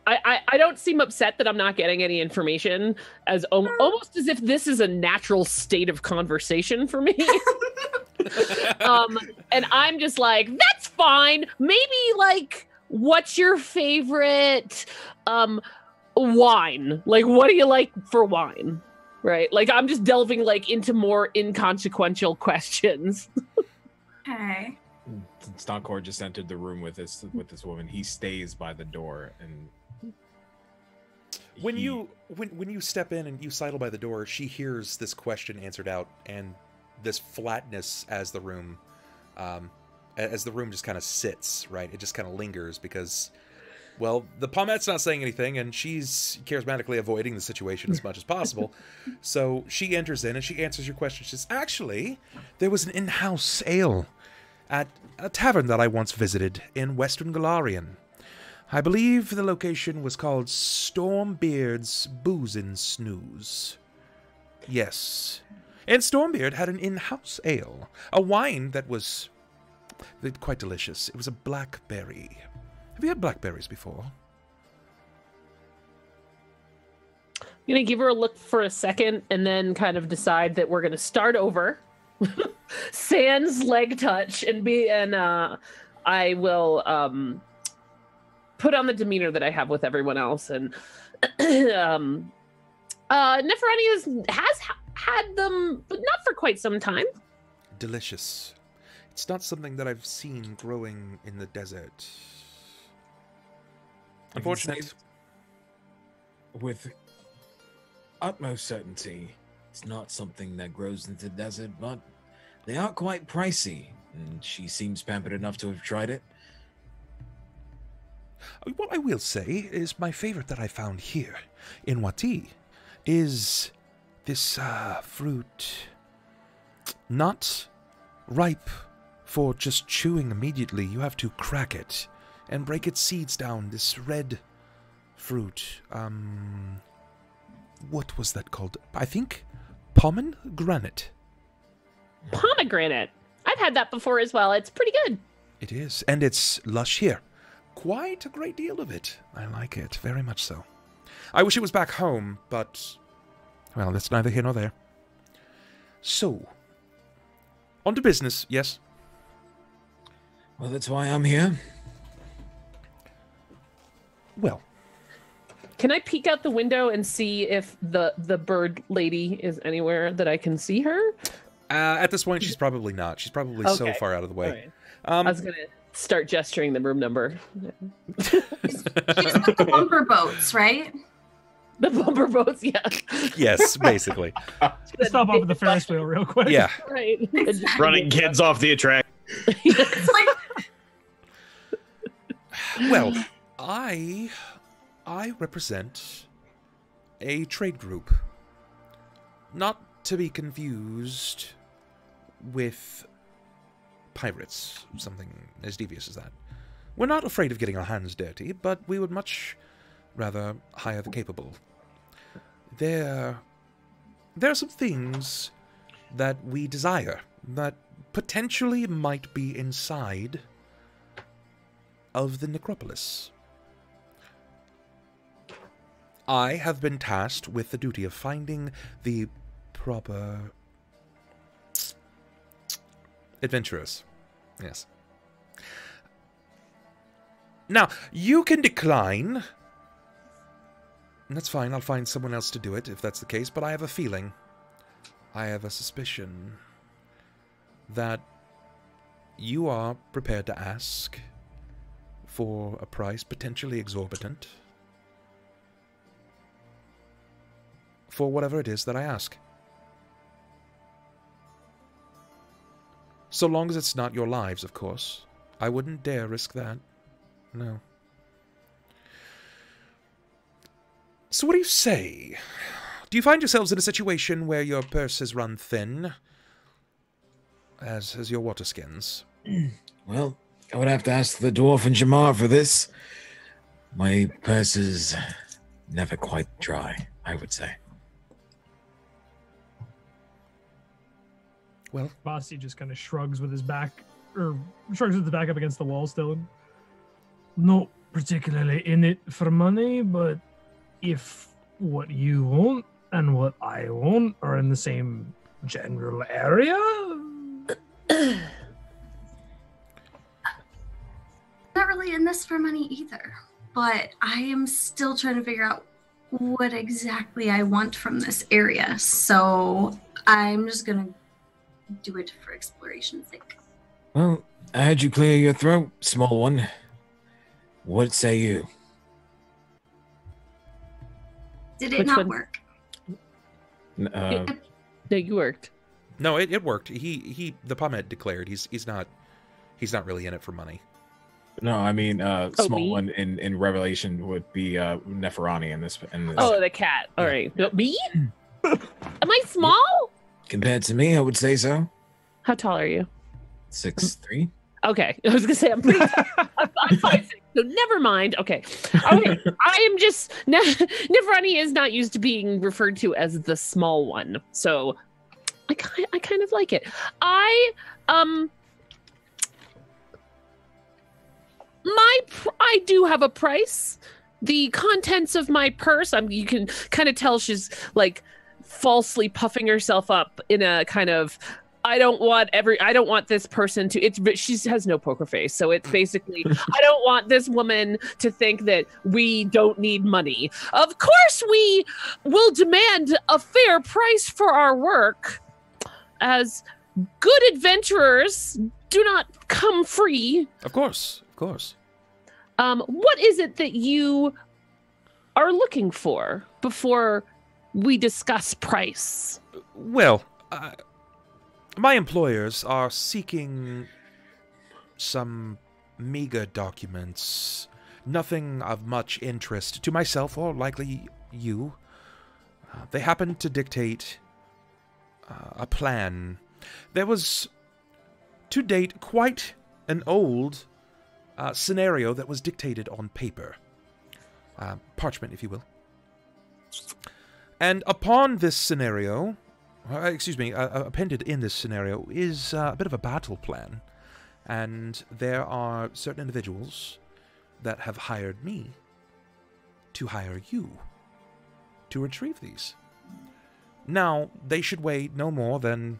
I, I, I don't seem upset that I'm not getting any information as al- almost as if this is a natural state of conversation for me. um and I'm just like that's fine. Maybe like what's your favorite um wine? Like what do you like for wine? Right? Like I'm just delving like into more inconsequential questions. okay. Since Doncor just entered the room with this with this woman, he stays by the door and When he- you when when you step in and you sidle by the door, she hears this question answered out and this flatness as the room um as the room just kind of sits, right? It just kind of lingers because well, the Palmette's not saying anything and she's charismatically avoiding the situation as much as possible. so she enters in and she answers your question. She says, "Actually, there was an in-house ale at a tavern that I once visited in Western Galarian. I believe the location was called Stormbeard's Booze and Snooze. Yes. And Stormbeard had an in house ale, a wine that was quite delicious. It was a blackberry. Have you had blackberries before? I'm gonna give her a look for a second and then kind of decide that we're gonna start over. Sans leg touch and be and uh I will um put on the demeanor that I have with everyone else and um uh Neferani has has ha- had them but not for quite some time. Delicious. It's not something that I've seen growing in the desert. I can say Unfortunate. with utmost certainty, it's not something that grows in the desert, but they are quite pricey, and she seems pampered enough to have tried it. Uh, What I will say is my favorite that I found here in Wati is this uh, fruit not ripe for just chewing immediately. You have to crack it and break its seeds down. This red fruit. Um, what was that called? I think pomegranate. Pomegranate. I've had that before as well. It's pretty good. It is, and it's lush here. Quite a great deal of it. I like it very much so. I wish it was back home, but well, that's neither here nor there. So, on to business. Yes. Well, that's why I'm here. Well, Can I peek out the window and see if the the bird lady is anywhere that I can see her? uh, at this point, she's probably not. She's probably so far out of the way. Alright. Um, I was gonna start gesturing the room number. She's with the bumper boats, right? The bumper boats, yeah. yes, basically. Stop off at the Ferris wheel real quick. Yeah. Right. Exactly. Running kids off the attraction. It's like Well, I I represent a trade group. Not to be confused with pirates, something as devious as that. We're not afraid of getting our hands dirty, but we would much rather hire the capable. There there are some things that we desire that potentially might be inside of the necropolis. I have been tasked with the duty of finding the proper adventurers. Yes. Now, you can decline. That's fine, I'll find someone else to do it if that's the case, but I have a feeling, I have a suspicion that you are prepared to ask for a price potentially exorbitant for whatever it is that I ask. So long as it's not your lives, of course. I wouldn't dare risk that. No. So, what do you say? Do you find yourselves in a situation where your purse has run thin? As has your water skins? Well, I would have to ask the dwarf and Jamar for this. My purse is never quite dry, I would say. Well, Bossy just kind of shrugs with his back, or shrugs with his back up against the wall still. Not particularly in it for money, but if what you want and what I want are in the same general area, Not really in this for money either, but I am still trying to figure out what exactly I want from this area. So I'm just gonna do it for exploration's sake. Well, I had you clear your throat, small one. What say you? Did it Which not one? work? N- Uh, No, you worked. no, it, it worked. He he the Pommet declared he's he's not he's not really in it for money. no, I mean, uh, Oh, small me? one in, in Revelation would be uh, Neferani in this. In this. Oh, the cat. All Yeah. right. Me? Am I small? Compared to me, I would say so. How tall are you? Six three. Okay, I was gonna say I'm pretty. I'm, I'm five six, so never mind. Okay, okay. I am just Ne- Neferani is not used to being referred to as the small one, so I kind I kind of like it. I um my pr- I do have a price. The contents of my purse, I'm you can kind of tell she's like falsely puffing herself up in a kind of I don't want every I don't want this person to it's she has no poker face. So it's basically I don't want this woman to think that we don't need money. Of course we will demand a fair price for our work as good adventurers do not come free. Of course, of course. Um what is it that you are looking for before we discuss price? Well, uh, my employers are seeking some meager documents, nothing of much interest to myself or likely you. Uh, they happen to dictate uh, a plan. There was, to date, quite an old uh, scenario that was dictated on paper, uh, parchment, if you will. And upon this scenario, uh, excuse me, uh, uh, appended in this scenario is uh, a bit of a battle plan. And there are certain individuals that have hired me to hire you to retrieve these. Now, they should weigh no more than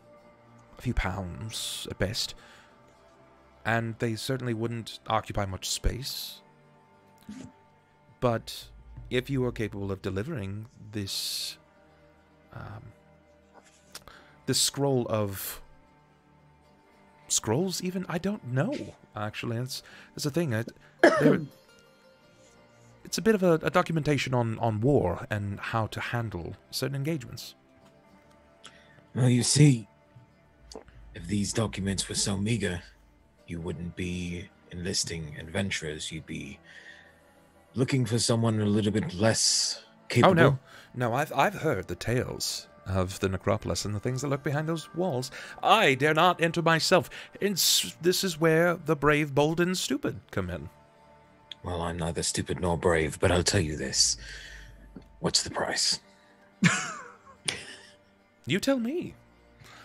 a few pounds at best. And they certainly wouldn't occupy much space. But if you are capable of delivering this um, this scroll of scrolls even i don't know actually. That's that's the thing. It, it's a bit of a, a documentation on on war and how to handle certain engagements. Well, you see, if these documents were so meager, you wouldn't be enlisting adventurers. You'd be looking for someone a little bit less capable. oh no no i've i've heard the tales of the necropolis and the things that lurk behind those walls i dare not enter myself it's, this is where the brave bold and stupid come in Well, I'm neither stupid nor brave, but I'll tell you this. What's the price? You tell me.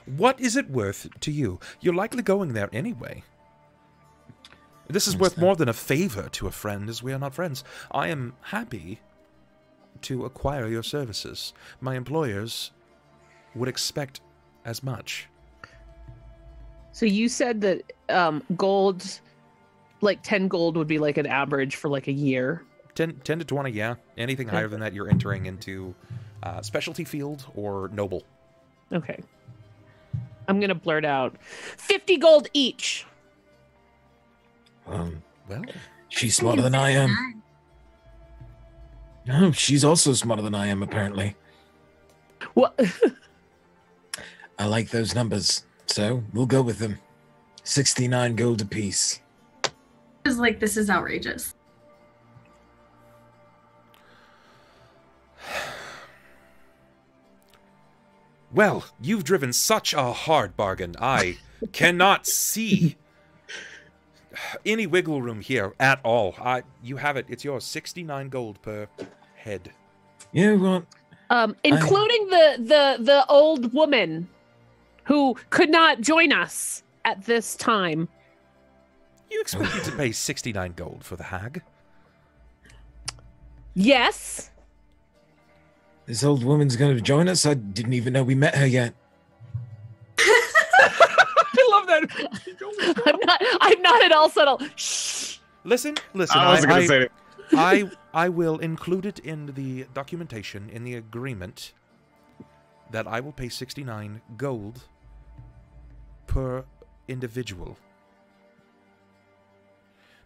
What is it worth to you? You're likely going there anyway. This is worth more than a favor to a friend, as we are not friends. I am happy to acquire your services. My employers would expect as much. So you said that um, gold, like ten gold, would be like an average for like a year. 10, 10 to 20, yeah. Anything higher than that, you're entering into uh, specialty field or noble. Okay. I'm gonna blurt out fifty gold each. Um, Well, she's smarter than I am. No, she's also smarter than I am, apparently. What? I like those numbers, so we'll go with them. 69 gold apiece. It's like this is outrageous. well, you've driven such a hard bargain. I cannot see any wiggle room here at all. I you have it. It's yours. 69 gold per head. Yeah, well, Um, including the the the old woman who could not join us at this time. You expect me to pay 69 gold for the hag? Yes. this old woman's going to join us. I didn't even know we met her yet. I'm not I'm not at all subtle. Shh. Listen, listen. I wasn't gonna say it. I I will include it in the documentation in the agreement that I will pay 69 gold per individual.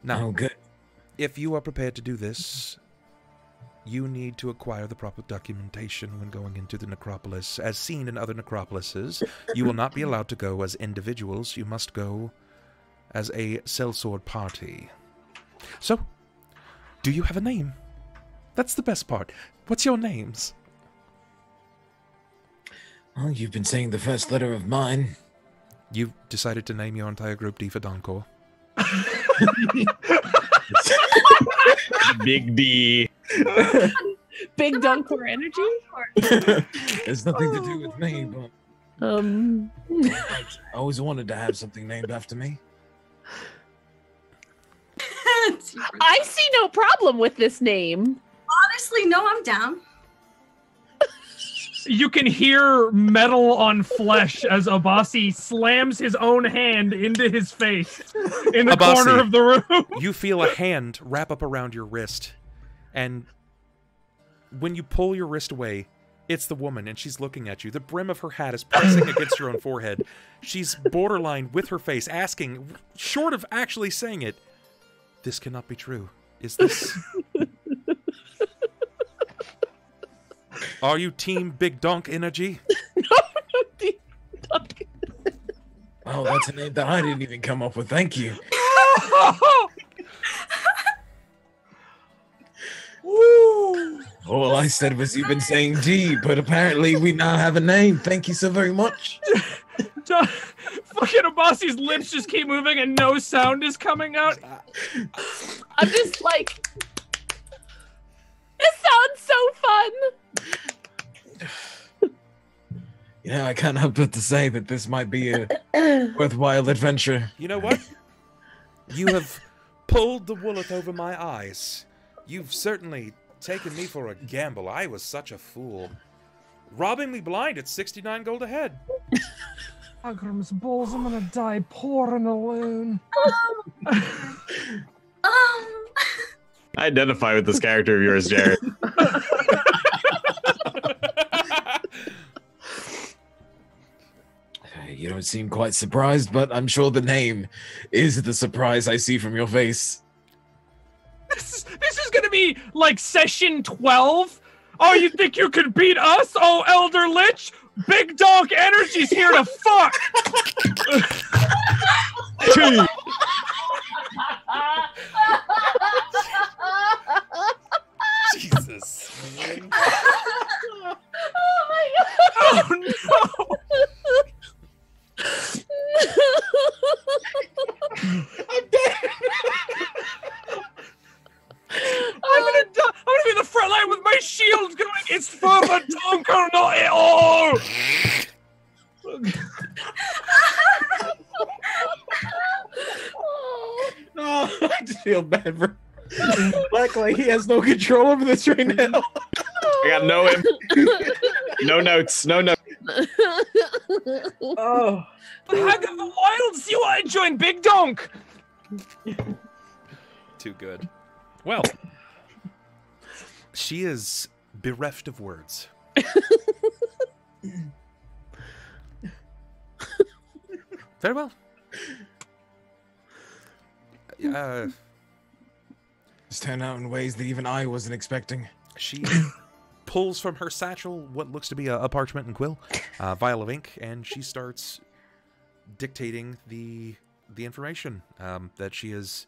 Now, Oh, good. if you are prepared to do this, you need to acquire the proper documentation when going into the necropolis. As seen in other necropolises, you will not be allowed to go as individuals. You must go as a sellsword party. So, do you have a name? That's the best part. What's your names? Well, you've been saying the first letter of mine. You've decided to name your entire group D for Donkor. Big D. Big dunk for energy. There's nothing to do with me, but Um I always wanted to have something named after me. I see no problem with this name. Honestly, no, I'm down. You can hear metal on flesh as Abasi slams his own hand into his face in the Abasi. corner of the room. You feel a hand wrap up around your wrist, and when you pull your wrist away, it's the woman, and she's looking at you. The brim of her hat is pressing against your own forehead. She's borderline with her face, asking, short of actually saying it, "This cannot be true. Is this?" Are you Team Big Donk Energy? Oh, that's a name that I didn't even come up with. Thank you. All I said was you've been saying D, but apparently we now have a name. Thank you so very much. John- Fucking Abasi's lips just keep moving and no sound is coming out. I'm just like This sounds so fun. You know, I can't help but to say that this might be a worthwhile adventure. You know what? You have pulled the wooleth over my eyes. You've certainly taken me for a gamble. I was such a fool. Robbing me blind at 69 gold a head. Agram's balls, I'm gonna die pouring alone. Um, I identify with this character of yours, Jared. You don't seem quite surprised, but I'm sure the name is the surprise I see from your face. This is, this is gonna be like session 12. Oh, you think you could beat us? Oh, Elder Lich? Big Dog Energy's here to fuck! Jesus. oh my god. Oh no! I'm gonna oh. die. I'm gonna be in the front line with my shield going. It's for the Donkor, not at all. Oh, I just feel bad for Luckily, he has no control over this right now. I got no im- no notes, no notes. Oh, The Hag of the Wilds. You want to join Big Donk? Too good. Well, she is bereft of words. Very well. Uh, it's turned out in ways that even I wasn't expecting. she pulls from her satchel what looks to be a, a parchment and quill, a vial of ink, and she starts dictating the the information um, that she is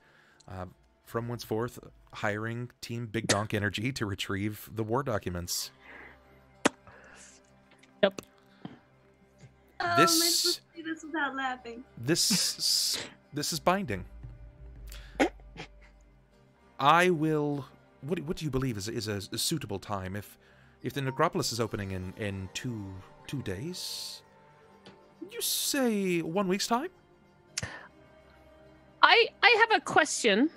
uh, from henceforth hiring Team Big Donk Energy to retrieve the war documents. oh, This- supposed this without laughing? This this is binding. I will. What, what do you believe is, is a, a suitable time? If if the necropolis is opening in, in two two days, you say one week's time? I I have a question.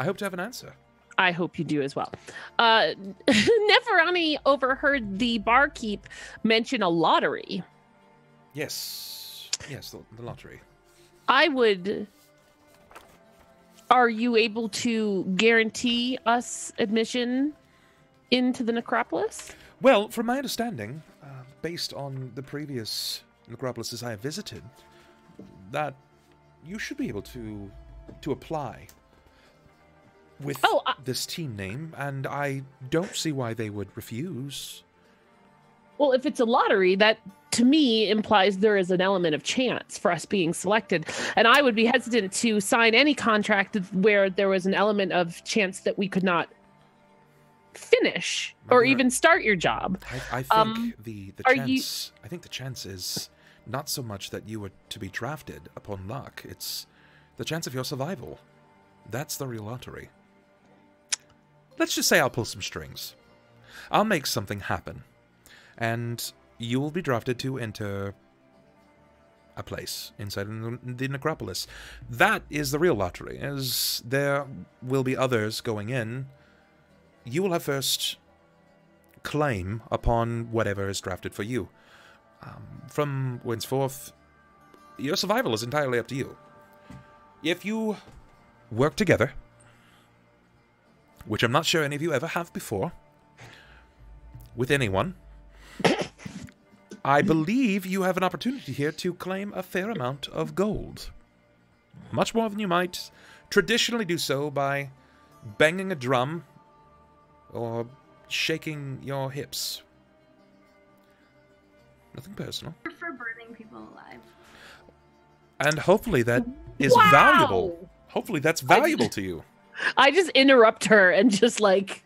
I hope to have an answer. I hope you do as well. Uh, Neferani overheard the barkeep mention a lottery. Yes, yes, the, the lottery. I would. Are you able to guarantee us admission into the necropolis? Well, from my understanding, uh, based on the previous necropolises I have visited, that you should be able to to apply with Oh, this team name, and I don't see why they would refuse. Well, if it's a lottery, that to me implies there is an element of chance for us being selected. And I would be hesitant to sign any contract where there was an element of chance that we could not finish or even start your job. I, I think Um, the the are you- chance. I think the chance is not so much that you were to be drafted upon luck. It's the chance of your survival. That's the real lottery. Let's just say I'll pull some strings. I'll make something happen, and you will be drafted to enter a place inside the necropolis. That is the real lottery. As there will be others going in, you will have first claim upon whatever is drafted for you. Um, from henceforth, your survival is entirely up to you. If you work together, which I'm not sure any of you ever have before, with anyone, I believe you have an opportunity here to claim a fair amount of gold. Much more than you might traditionally do so by banging a drum or shaking your hips. Nothing personal. I prefer burning people alive. And hopefully that is Wow! valuable. Hopefully that's valuable to you. I just interrupt her and just like,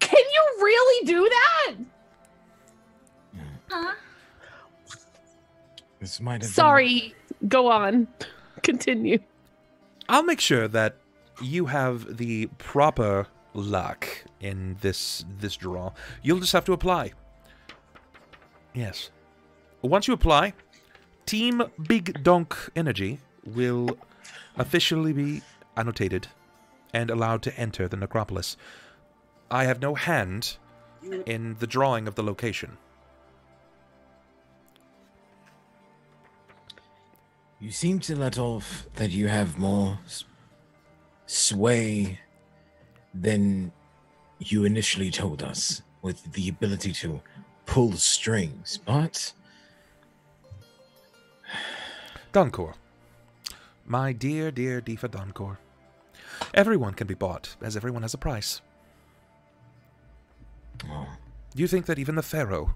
can you really do that? Huh? This might have been- Sorry, go on. Continue. I'll make sure that you have the proper luck in this this draw. You'll just have to apply. Yes. Once you apply, Team Big Donk Energy will officially be annotated and allowed to enter the necropolis. I have no hand in the drawing of the location. You seem to let off that you have more sway than you initially told us, with the ability to pull strings. But Donkor. My dear, dear Difa Donkor. Everyone can be bought, as everyone has a price. oh, Do you think that even the Pharaoh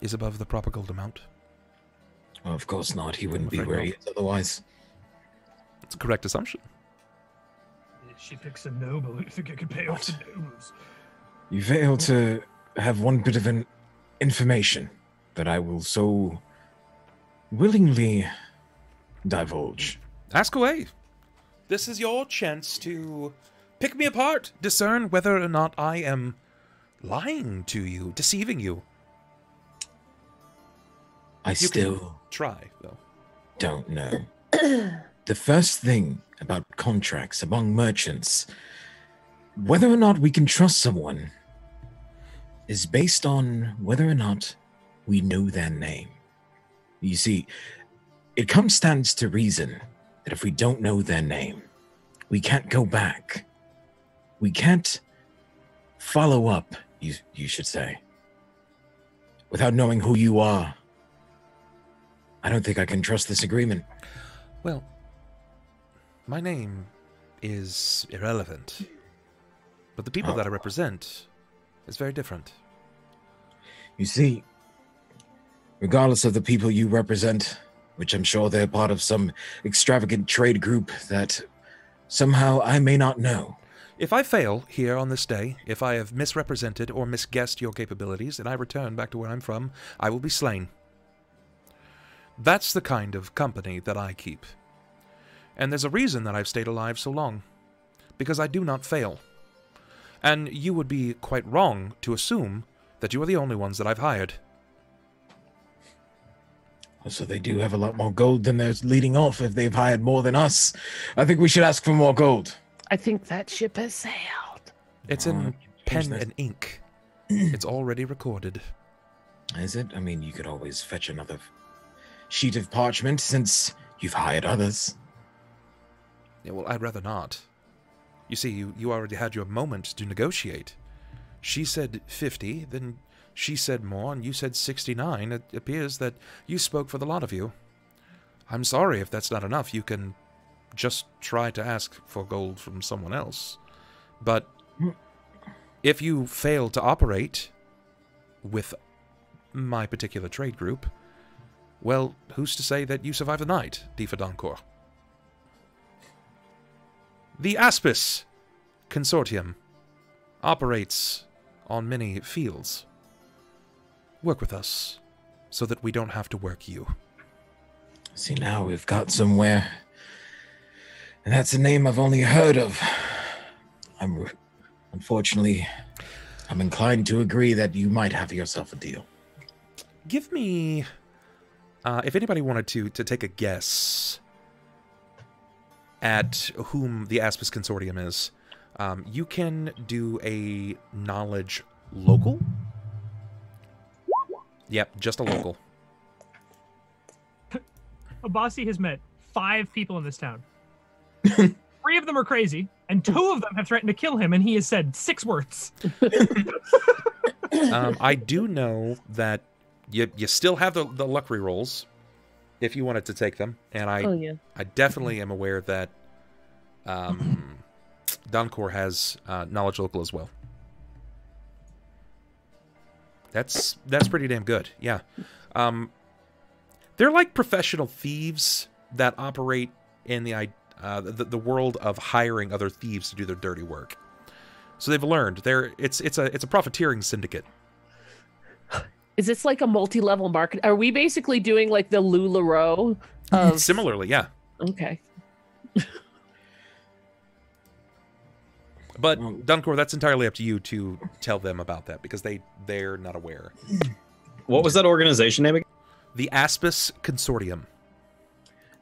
is above the proper gold amount? well, of course not. He wouldn't be afraid where he is otherwise. It's a correct assumption. She picks a noble. You think I could pay off the nobles? You fail to have one bit of an information that I will so willingly divulge. Ask away. This is your chance to pick me apart, discern whether or not I am lying to you, deceiving you. I You still Try, though. don't know. the first thing about contracts among merchants, whether or not we can trust someone, is based on whether or not we know their name. You see, it comes stands to reason that if we don't know their name, we can't go back. We can't follow up, you, you should say. Without knowing who you are, I don't think I can trust this agreement. Well, my name is irrelevant. But the people that I represent is very different. You see, regardless of the people you represent, which I'm sure they're part of some extravagant trade group that somehow I may not know. If I fail here on this day, if I have misrepresented or misguessed your capabilities, and I return back to where I'm from, I will be slain. That's the kind of company that I keep. And there's a reason that I've stayed alive so long. because I do not fail. And you would be quite wrong to assume that you are the only ones that I've hired. So they do have a lot more gold than they're leading off if they've hired more than us. I think we should ask for more gold. I think that ship has sailed. It's in oh, change pen that. and ink. it's already recorded. Is it? I mean, you could always fetch another sheet of parchment since you've hired others. Yeah, well, I'd rather not. You see, you, you already had your moment to negotiate. She said 50, then she said more, and you said 69. It appears that you spoke for the lot of you. I'm sorry if that's not enough. You can just try to ask for gold from someone else. But if you fail to operate with my particular trade group, well, who's to say that you survive the night, Difa Donkor? The Aspis Consortium operates on many fields. Work with us so that we don't have to work you. See, now we've got somewhere. And that's a name I've only heard of. I'm unfortunately I'm inclined to agree that you might have yourself a deal. Give me uh, if anybody wanted to to take a guess at whom the Aspis Consortium is, um, you can do a knowledge local. Yep, just a local. Abasi has met five people in this town. Three of them are crazy, and two of them have threatened to kill him, and he has said six words. um, I do know that you you still have the the luck rolls if you wanted to take them, and I oh yeah. I definitely am aware that um, Donkor has uh, knowledge local as well. That's that's pretty damn good. Yeah, um, they're like professional thieves that operate in the i- uh, the, the world of hiring other thieves to do their dirty work. So they've learned they're it's it's a it's a profiteering syndicate. Is this like a multi-level market? Are we basically doing like the LuLaRoe of Similarly, yeah. Okay. But Well- Donkor, that's entirely up to you to tell them about that because they they're not aware. What was that organization name again? The Aspis Consortium.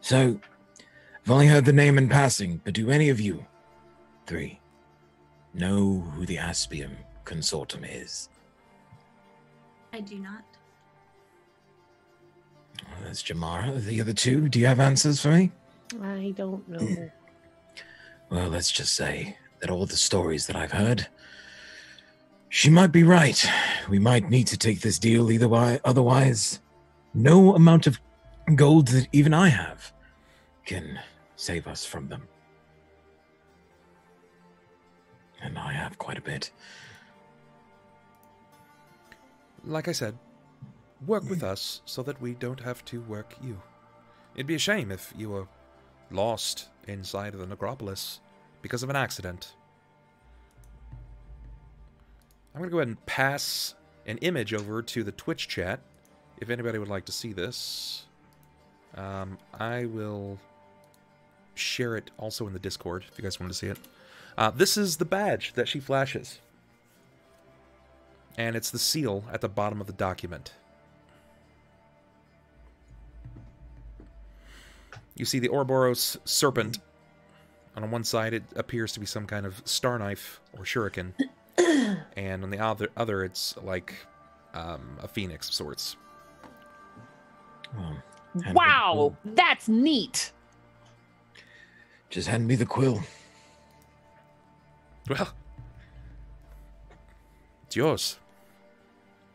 So, I've only heard the name in passing, but do any of you, three, know who the Aspis Consortium is? I do not. Well, that's Jammara. The other two, do you have answers for me? I don't know. Well, let's just say that all the stories that I've heard, she might be right. We might need to take this deal either way. Otherwise, no amount of gold that even I have can save us from them. And I have quite a bit. Like I said, work with us so that we don't have to work you. It'd be a shame if you were lost inside of the necropolis because of an accident. I'm going to go ahead and pass an image over to the Twitch chat if anybody would like to see this. Um, I will share it also in the Discord if you guys want to see it. Uh, this is the badge that she flashes and it's the seal at the bottom of the document. You see the Ouroboros serpent. On one side, it appears to be some kind of star knife or shuriken, and on the other, other it's like um, a phoenix of sorts. Well, hand me the wow, that's neat. Just hand me the quill. Well, it's yours.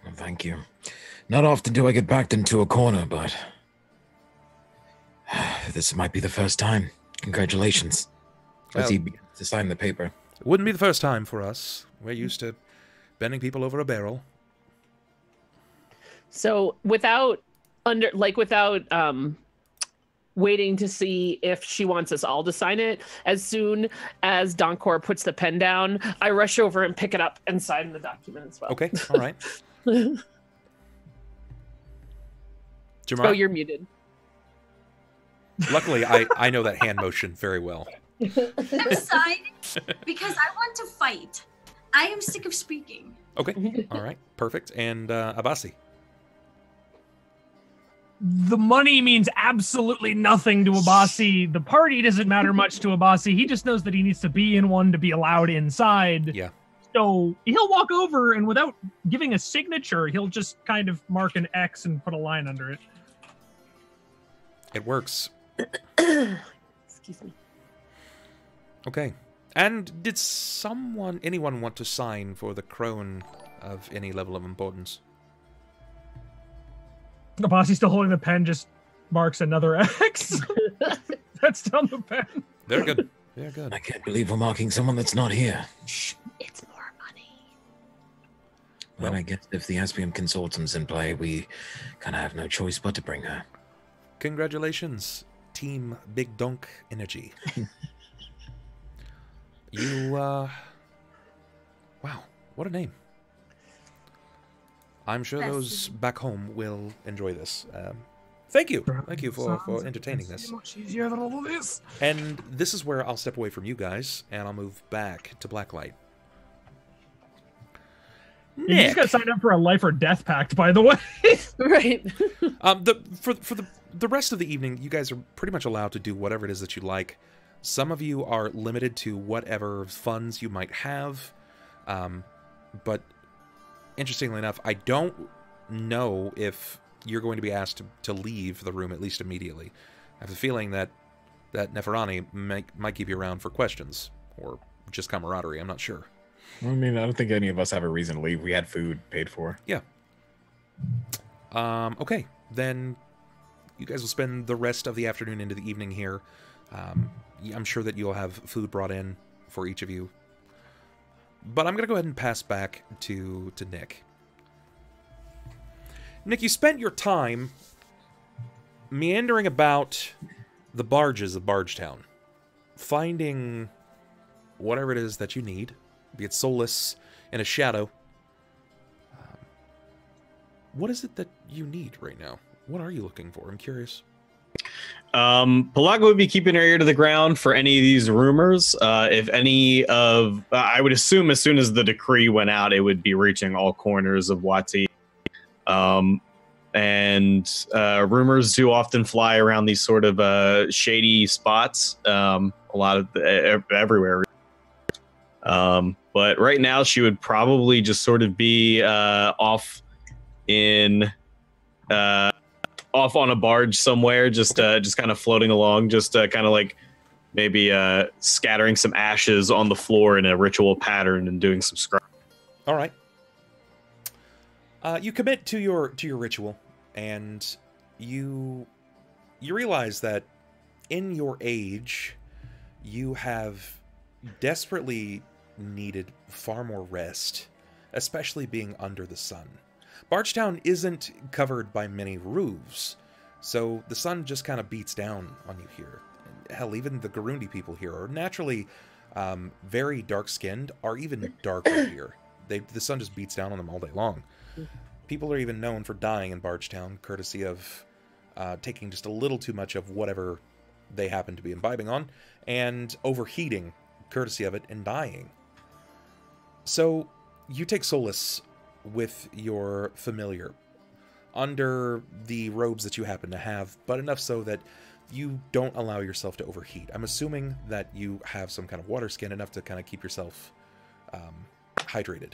Well, thank you. Not often do I get backed into a corner, but this might be the first time. Congratulations. As he Well- begins to sign the paper. It wouldn't be the first time for us. We're used to bending people over a barrel. So without under like without um waiting to see if she wants us all to sign it, as soon as Donkor puts the pen down, I rush over and pick it up and sign the document as well. Okay, all right. oh, you're muted. luckily, I, I know that hand motion very well. I'm signing because I want to fight. I am sick of speaking. Okay. All right. Perfect. And uh, Abasi. The money means absolutely nothing to Abasi. The party doesn't matter much to Abasi. He just knows that he needs to be in one to be allowed inside. Yeah. So he'll walk over and without giving a signature, he'll just kind of mark an X and put a line under it. It works. Excuse me. Okay. And did someone, anyone want to sign for the crone of any level of importance? Abasi still holding the pen just marks another X. That's down the pen. They're good. They're good. I can't believe we're marking someone that's not here. Shh, it's more money. Well, I guess if the Aspis Consortium's in play, we kind of have no choice but to bring her. Congratulations, Team Big Donk Energy. You, uh. Wow, what a name. I'm sure That's- those back home will enjoy this. Um, thank you. Thank you for, for entertaining this. Much easier than all of this. And this is where I'll step away from you guys and I'll move back to Blacklight. You Nick. just got signed up for a life or death pact, by the way. Right. Um, the for for the the rest of the evening, you guys are pretty much allowed to do whatever it is that you like. Some of you are limited to whatever funds you might have, um, but interestingly enough, I don't know if you're going to be asked to, to leave the room at least immediately. I have a feeling that that Neferani might might keep you around for questions or just camaraderie. I'm not sure. I mean, I don't think any of us have a reason to leave. We had food paid for. Yeah. Um, okay, then you guys will spend the rest of the afternoon into the evening here. Um, I'm sure that you'll have food brought in for each of you. But I'm gonna go ahead and pass back to to Nick. Nick, you spent your time meandering about the barges of Bargetown, finding whatever it is that you need, be it soulless and a shadow, what is it that you need right now? What are you looking for? I'm curious. Um, Pilakka would be keeping her ear to the ground for any of these rumors. Uh, if any of, uh, I would assume as soon as the decree went out, it would be reaching all corners of Wati. Um, and uh, rumors do often fly around these sort of uh, shady spots. Um, a lot of the, everywhere. Um, but right now, she would probably just sort of be uh, off in. Uh, off on a barge somewhere, just uh, just kind of floating along, just uh, kind of like maybe uh, scattering some ashes on the floor in a ritual pattern and doing some scrub. All right. Uh, you commit to your to your ritual, and you you realize that in your age, you have desperately needed far more rest, especially being under the sun. Bargetown isn't covered by many roofs, so the sun just kind of beats down on you here. Hell, even the Garundi people here are naturally um, very dark skinned, are even darker here. They, the sun just beats down on them all day long. People are even known for dying in Bargetown, courtesy of uh, taking just a little too much of whatever they happen to be imbibing on, and overheating, courtesy of it, and dying. So you take solace with your familiar under the robes that you happen to have, but enough so that you don't allow yourself to overheat. I'm assuming that you have some kind of water skin enough to kind of keep yourself um, hydrated.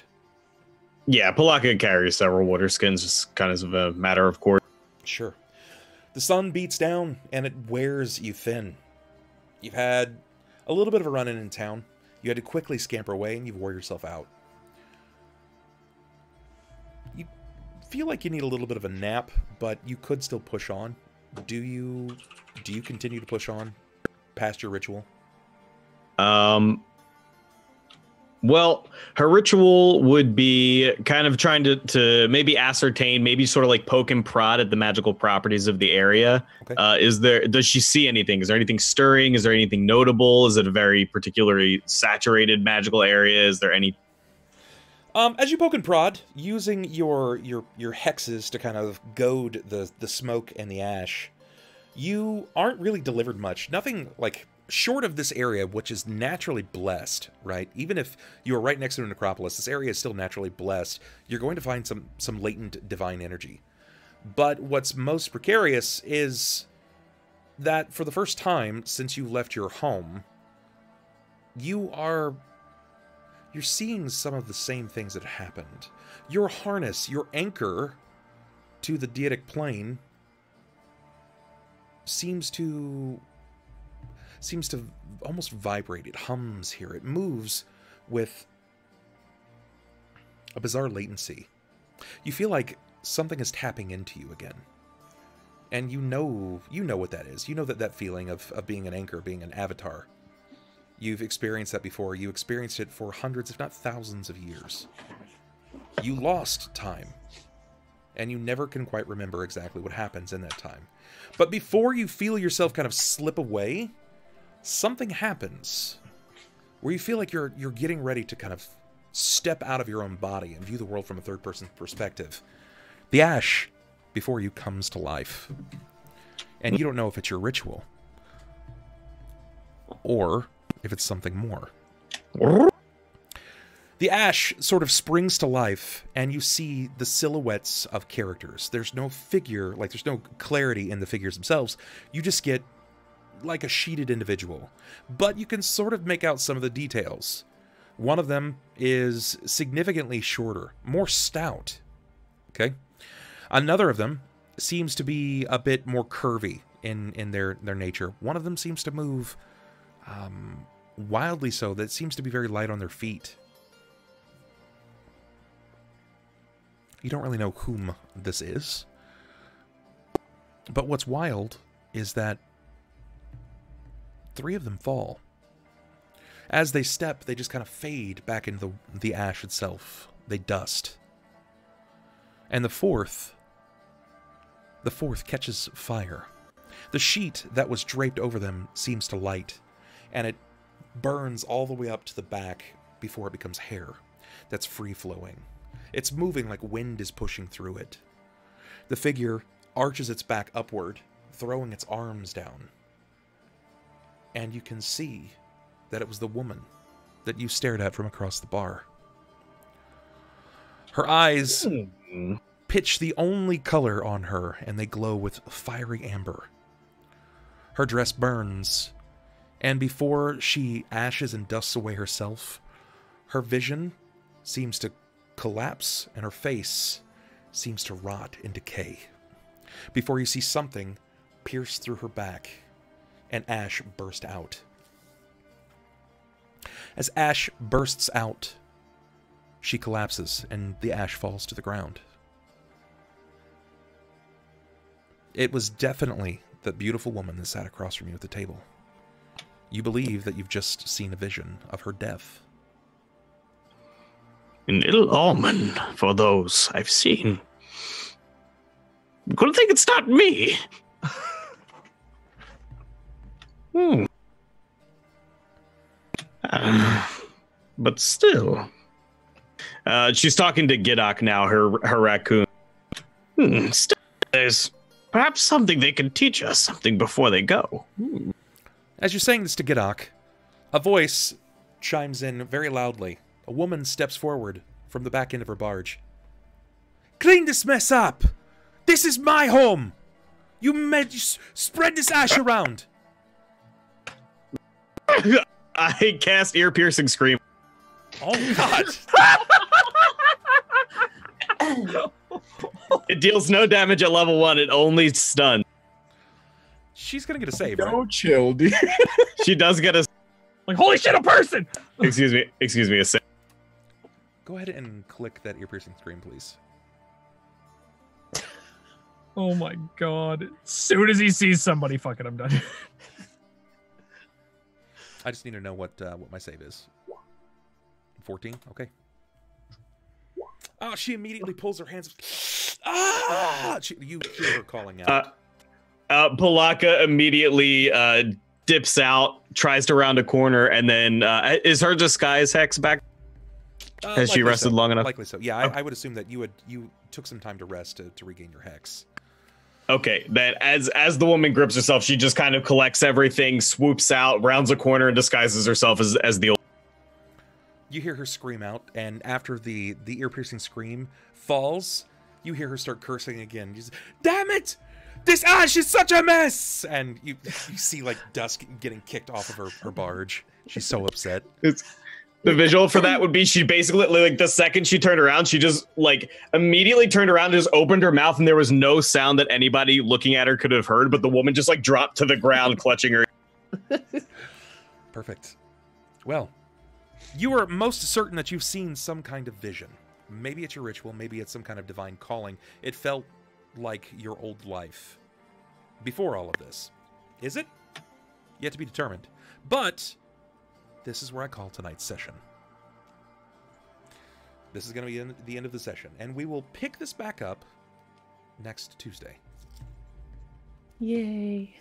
Yeah, Pilakka carries several water skins, just kind of a matter of course. Sure. The sun beats down and it wears you thin. You've had a little bit of a run in in town. You had to quickly scamper away and you've wore yourself out. Feel like you need a little bit of a nap, but you could still push on. Do you do you continue to push on past your ritual? Um, well, her ritual would be kind of trying to, to maybe ascertain, maybe sort of like poke and prod at the magical properties of the area. Okay. Uh, is there? Does she see anything? Is there anything stirring? Is there anything notable? Is it a very particularly saturated magical area? Is there any? Um, as you poke and prod, using your your your hexes to kind of goad the the smoke and the ash, you aren't really delivered much. Nothing like short of this area, which is naturally blessed, right? Even if you are right next to a necropolis, this area is still naturally blessed. You're going to find some some latent divine energy. But what's most precarious is that for the first time since you left your home, you are you're seeing some of the same things that happened. Your harness, your anchor to the deitic plane seems to seems to almost vibrate. It hums here. It moves with a bizarre latency. You feel like something is tapping into you again. And you know you know what that is. You know that that feeling of, of being an anchor, being an avatar. You've experienced that before. You experienced it for hundreds, if not thousands of years. You lost time. And you never can quite remember exactly what happens in that time. But before you feel yourself kind of slip away, something happens where you feel like you're you're getting ready to kind of step out of your own body and view the world from a third person perspective. The ash before you comes to life. And you don't know if it's your ritual or if it's something more. The ash sort of springs to life, and you see the silhouettes of characters. There's no figure, like, there's no clarity in the figures themselves. You just get like a sheeted individual, but you can sort of make out some of the details. One of them is significantly shorter, more stout. Okay? Another of them seems to be a bit more curvy in in their their nature. One of them seems to move um, wildly so that seems to be very light on their feet. You don't really know whom this is. But what's wild is that three of them fall. As they step, they just kind of fade back into the, the ash itself. They dust. And the fourth, the fourth catches fire. The sheet that was draped over them seems to light, and it burns all the way up to the back before it becomes hair that's free flowing. It's moving like wind is pushing through it. The figure arches its back upward, throwing its arms down. And you can see that it was the woman that you stared at from across the bar. Her eyes Hmm. pitch the only color on her, and they glow with fiery amber. Her dress burns, and before she ashes and dusts away herself, her vision seems to collapse and her face seems to rot and decay. Before you see something pierce through her back, and ash burst out. As ash bursts out, she collapses and the ash falls to the ground. It was definitely the beautiful woman that sat across from you at the table. You believe that you've just seen a vision of her death. An ill omen for those I've seen. Good thing it's not me. hmm. Uh, but still. Uh, she's talking to Gidok now, her her raccoon. Hmm, still, there's perhaps something they can teach us, something before they go. Hmm. As you're saying this to Gidok, a voice chimes in very loudly. A woman steps forward from the back end of her barge. Clean this mess up! This is my home! You s- spread this ash around! I cast ear piercing scream. Oh god! It deals no damage at level one. It only stuns. She's gonna get a save, right? No chill, dude. She does get a. Like, holy shit, a person! Excuse me. Excuse me. A save. Go ahead and click that ear piercing scream, please. Oh my god. As soon as he sees somebody, fuck it, I'm done. I just need to know what uh, what my save is. 14? Okay. Oh, she immediately pulls her hands. Ah! She, you hear her calling out. Uh, uh, Pilakka immediately uh, dips out, tries to round a corner, and then uh, is her disguise hex back? Uh, has she rested so. long enough? Likely so. Yeah, I, I would assume that you would you took some time to rest to, to regain your hex. Okay, that as as the woman grips herself, she just kind of collects everything, swoops out, rounds a corner, and disguises herself as as the old. You hear her scream out, and after the the ear piercing scream falls, you hear her start cursing again. She's, Damn it! This ash is such a mess! And you you see like dust getting kicked off of her, her barge. She's so upset. It's, the visual for that would be she basically like the second she turned around, she just like immediately turned around and just opened her mouth, and there was no sound that anybody looking at her could have heard. But the woman just like dropped to the ground, clutching her. Perfect. Well, you are most certain that you've seen some kind of vision. Maybe it's your ritual, maybe it's some kind of divine calling. It felt like your old life before all of this. Is it? Yet to be determined. But this is where I call tonight's session. This is going to be the end of the session, and we will pick this back up next Tuesday. Yay.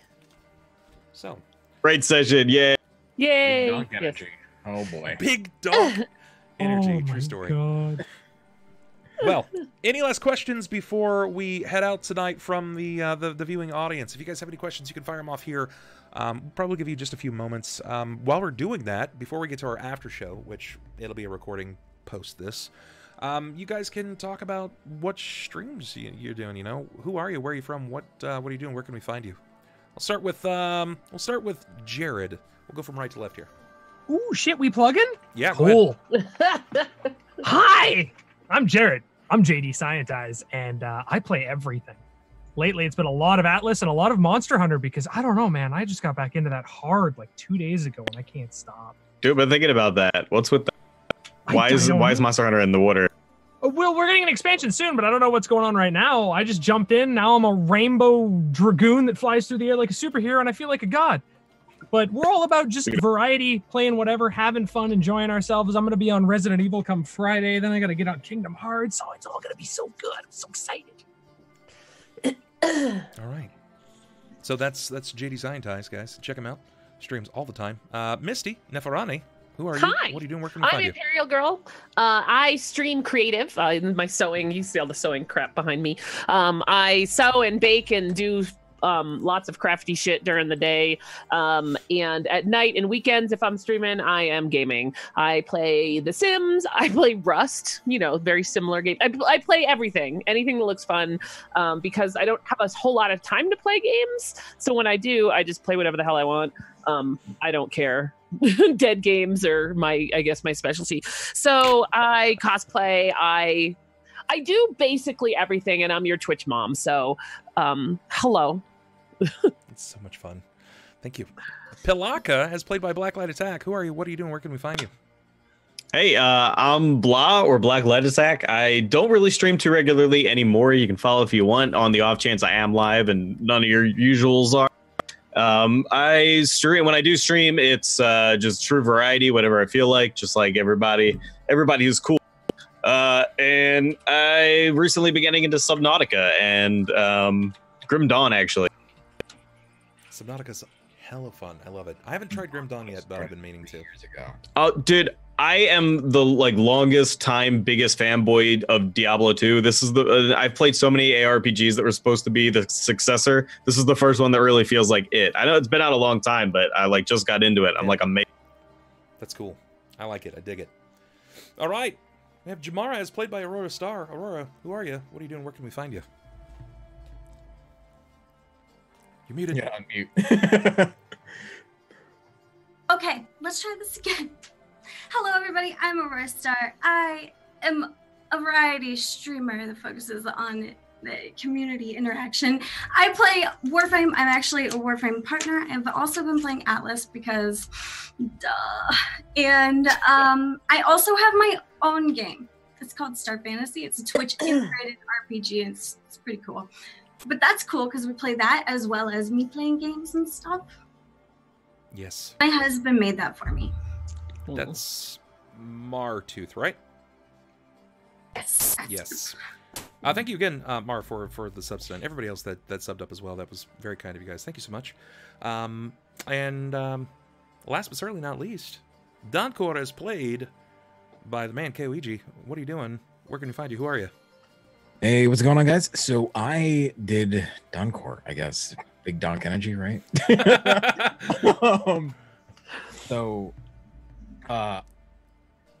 So, Great session, yeah. Yay. Dunk Yes. energy. Oh boy. big dog energy. oh True story. God. Well, any last questions before we head out tonight from the, uh, the the viewing audience? If you guys have any questions, you can fire them off here. Um, we'll probably give you just a few moments. Um, while we're doing that, before we get to our after show, which it'll be a recording post this, um, you guys can talk about what streams you, you're doing. You know, who are you? Where are you from? What uh, what are you doing? Where can we find you? I'll start with um, we'll start with Jared. We'll go from right to left here. Ooh, shit, we plugging? Yeah. Cool. Hi, I'm Jared. I'm JD Scientize, and uh, I play everything. Lately, it's been a lot of Atlas and a lot of Monster Hunter because I don't know, man. I just got back into that hard like two days ago, and I can't stop. Dude, but thinking about that, what's with that? Why is why is. Monster Hunter in the water? Oh, Well, we're getting an expansion soon, but I don't know what's going on right now. I just jumped in. Now I'm a rainbow dragoon that flies through the air like a superhero, and I feel like a god. But we're all about just variety, playing whatever, having fun, enjoying ourselves. I'm going to be on Resident Evil come Friday. Then I got to get on Kingdom Hearts. So it's all going to be so good. I'm so excited. All right. So that's that's JD Scientize, guys. Check him out. Streams all the time. Uh, Misty Neferani, who are Hi. you? What are you doing? Where can we I'm find you? Imperial Girl. Uh, I stream creative. Uh, in my sewing, you see all the sewing crap behind me. Um, I sew and bake and do um, lots of crafty shit during the day. Um, and at night and weekends, if I'm streaming, I am gaming. I play The Sims. I play Rust. You know, very similar game. I, I play everything, anything that looks fun, um, because I don't have a whole lot of time to play games. So when I do, I just play whatever the hell I want. Um, I don't care. Dead games are my, I guess, my specialty. So I cosplay. I I do basically everything, and I'm your Twitch mom. So, um, hello. It's so much fun. Thank you. Pilakka, as played by Blacklight Attack. Who are you? What are you doing? Where can we find you? Hey, uh, I'm Blah or Black Light Attack. I don't really stream too regularly anymore. You can follow if you want on the off chance I am live and none of your usuals are. Um, I stream when I do stream, it's uh, just true variety, whatever I feel like, just like everybody. Everybody who's cool. Uh, and I recently been getting into Subnautica and um, Grim Dawn actually. Subnautica's hella fun. I love it. I haven't tried Grim Dawn yet, but I've been meaning to. Years ago. Oh, dude, I am the like longest time biggest fanboy of Diablo 2. This is the uh, I've played so many ARPGs that were supposed to be the successor. This is the first one that really feels like it. I know it's been out a long time, but I like just got into it. I'm Yeah. like amazing. That's cool. I like it. I dig it. All right. We have Jammara, as played by Aurora Star. Aurora, who are you? What are you doing? Where can we find you? You're muted. Yeah, unmute. Okay, let's try this again. Hello, everybody. I'm Aurora Star. I am a variety streamer that focuses on the community interaction. I play Warframe. I'm actually a Warframe partner. I've also been playing Atlas because, duh. And um, I also have my own game. It's called Star Fantasy. It's a Twitch integrated RPG. And it's, it's pretty cool. But that's cool because we play that as well as me playing games and stuff. Yes. My husband made that for me. That's Martooth, right? Yes. Yes. Uh, thank you again, uh, Mar, for for the subs and everybody else that that subbed up as well. That was very kind of you guys. Thank you so much. Um, and um, last but certainly not least, Donkor is played by the man Kaoiji. What are you doing? Where can we find you? Who are you? Hey, what's going on, guys? So I did Donkor, I guess. Big Donk Energy, right? um, so, uh,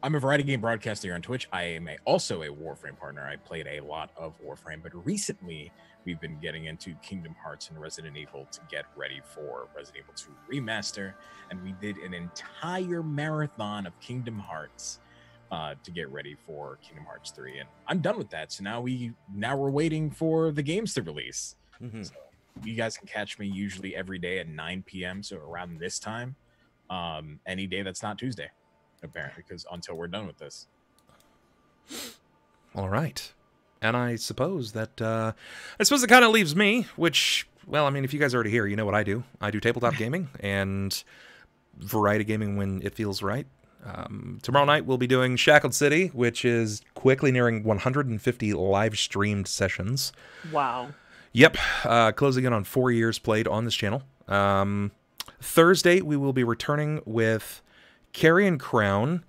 I'm a variety game broadcaster on Twitch. I am a, also a Warframe partner. I played a lot of Warframe, but recently we've been getting into Kingdom Hearts and Resident Evil to get ready for Resident Evil 2 Remaster. And we did an entire marathon of Kingdom Hearts uh, to get ready for Kingdom Hearts 3. And I'm done with that. So now we now we're waiting for the games to release. Mhm. So you guys can catch me usually every day at 9 p.m. So around this time, um, any day that's not Tuesday, apparently, because until we're done with this. All right. And I suppose that uh I suppose it kind of leaves me, which well, I mean, if you guys are already here, you know what I do. I do tabletop gaming and variety gaming when it feels right. Um, tomorrow night we'll be doing Shackled City, which is quickly nearing 150 live streamed sessions. Wow. Yep, uh, closing in on four years played on this channel. Um, Thursday we will be returning with Carrion Crown,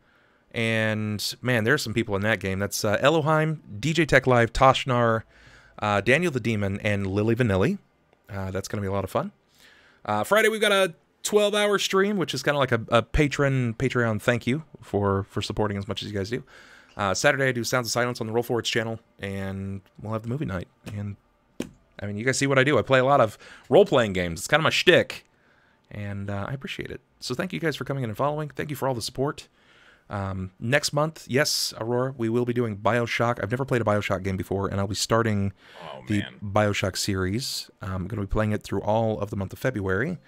and man, there's some people in that game. That's uh, Elohim, DJ Tech Live, Toshnar, uh, Daniel the Demon, and Lily Vanilli. Uh, that's going to be a lot of fun. Uh, Friday we've got a 12 hour stream, which is kind of like a, a patron Patreon thank you for for supporting as much as you guys do. Uh, Saturday I do Sounds of Silence on the Roll Forwards channel, and we'll have the movie night. And I mean, you guys see what I do. I play a lot of role playing games. It's kind of my shtick, and uh, I appreciate it. So thank you guys for coming in and following. Thank you for all the support. Um, next month, yes, Aurora, we will be doing Bioshock. I've never played a Bioshock game before, and I'll be starting Oh the Bioshock series. I'm going to be playing it through all of the month of February,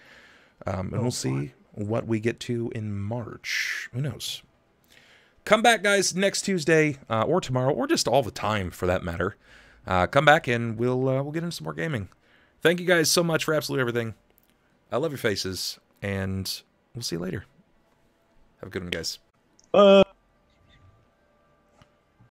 um, and we'll see what we get to in March. Who knows? Come back, guys, next Tuesday uh, or tomorrow, or just all the time for that matter. Uh, come back and we'll uh, we'll get into some more gaming. Thank you guys so much for absolutely everything. I love your faces, and we'll see you later. Have a good one, guys. Uh,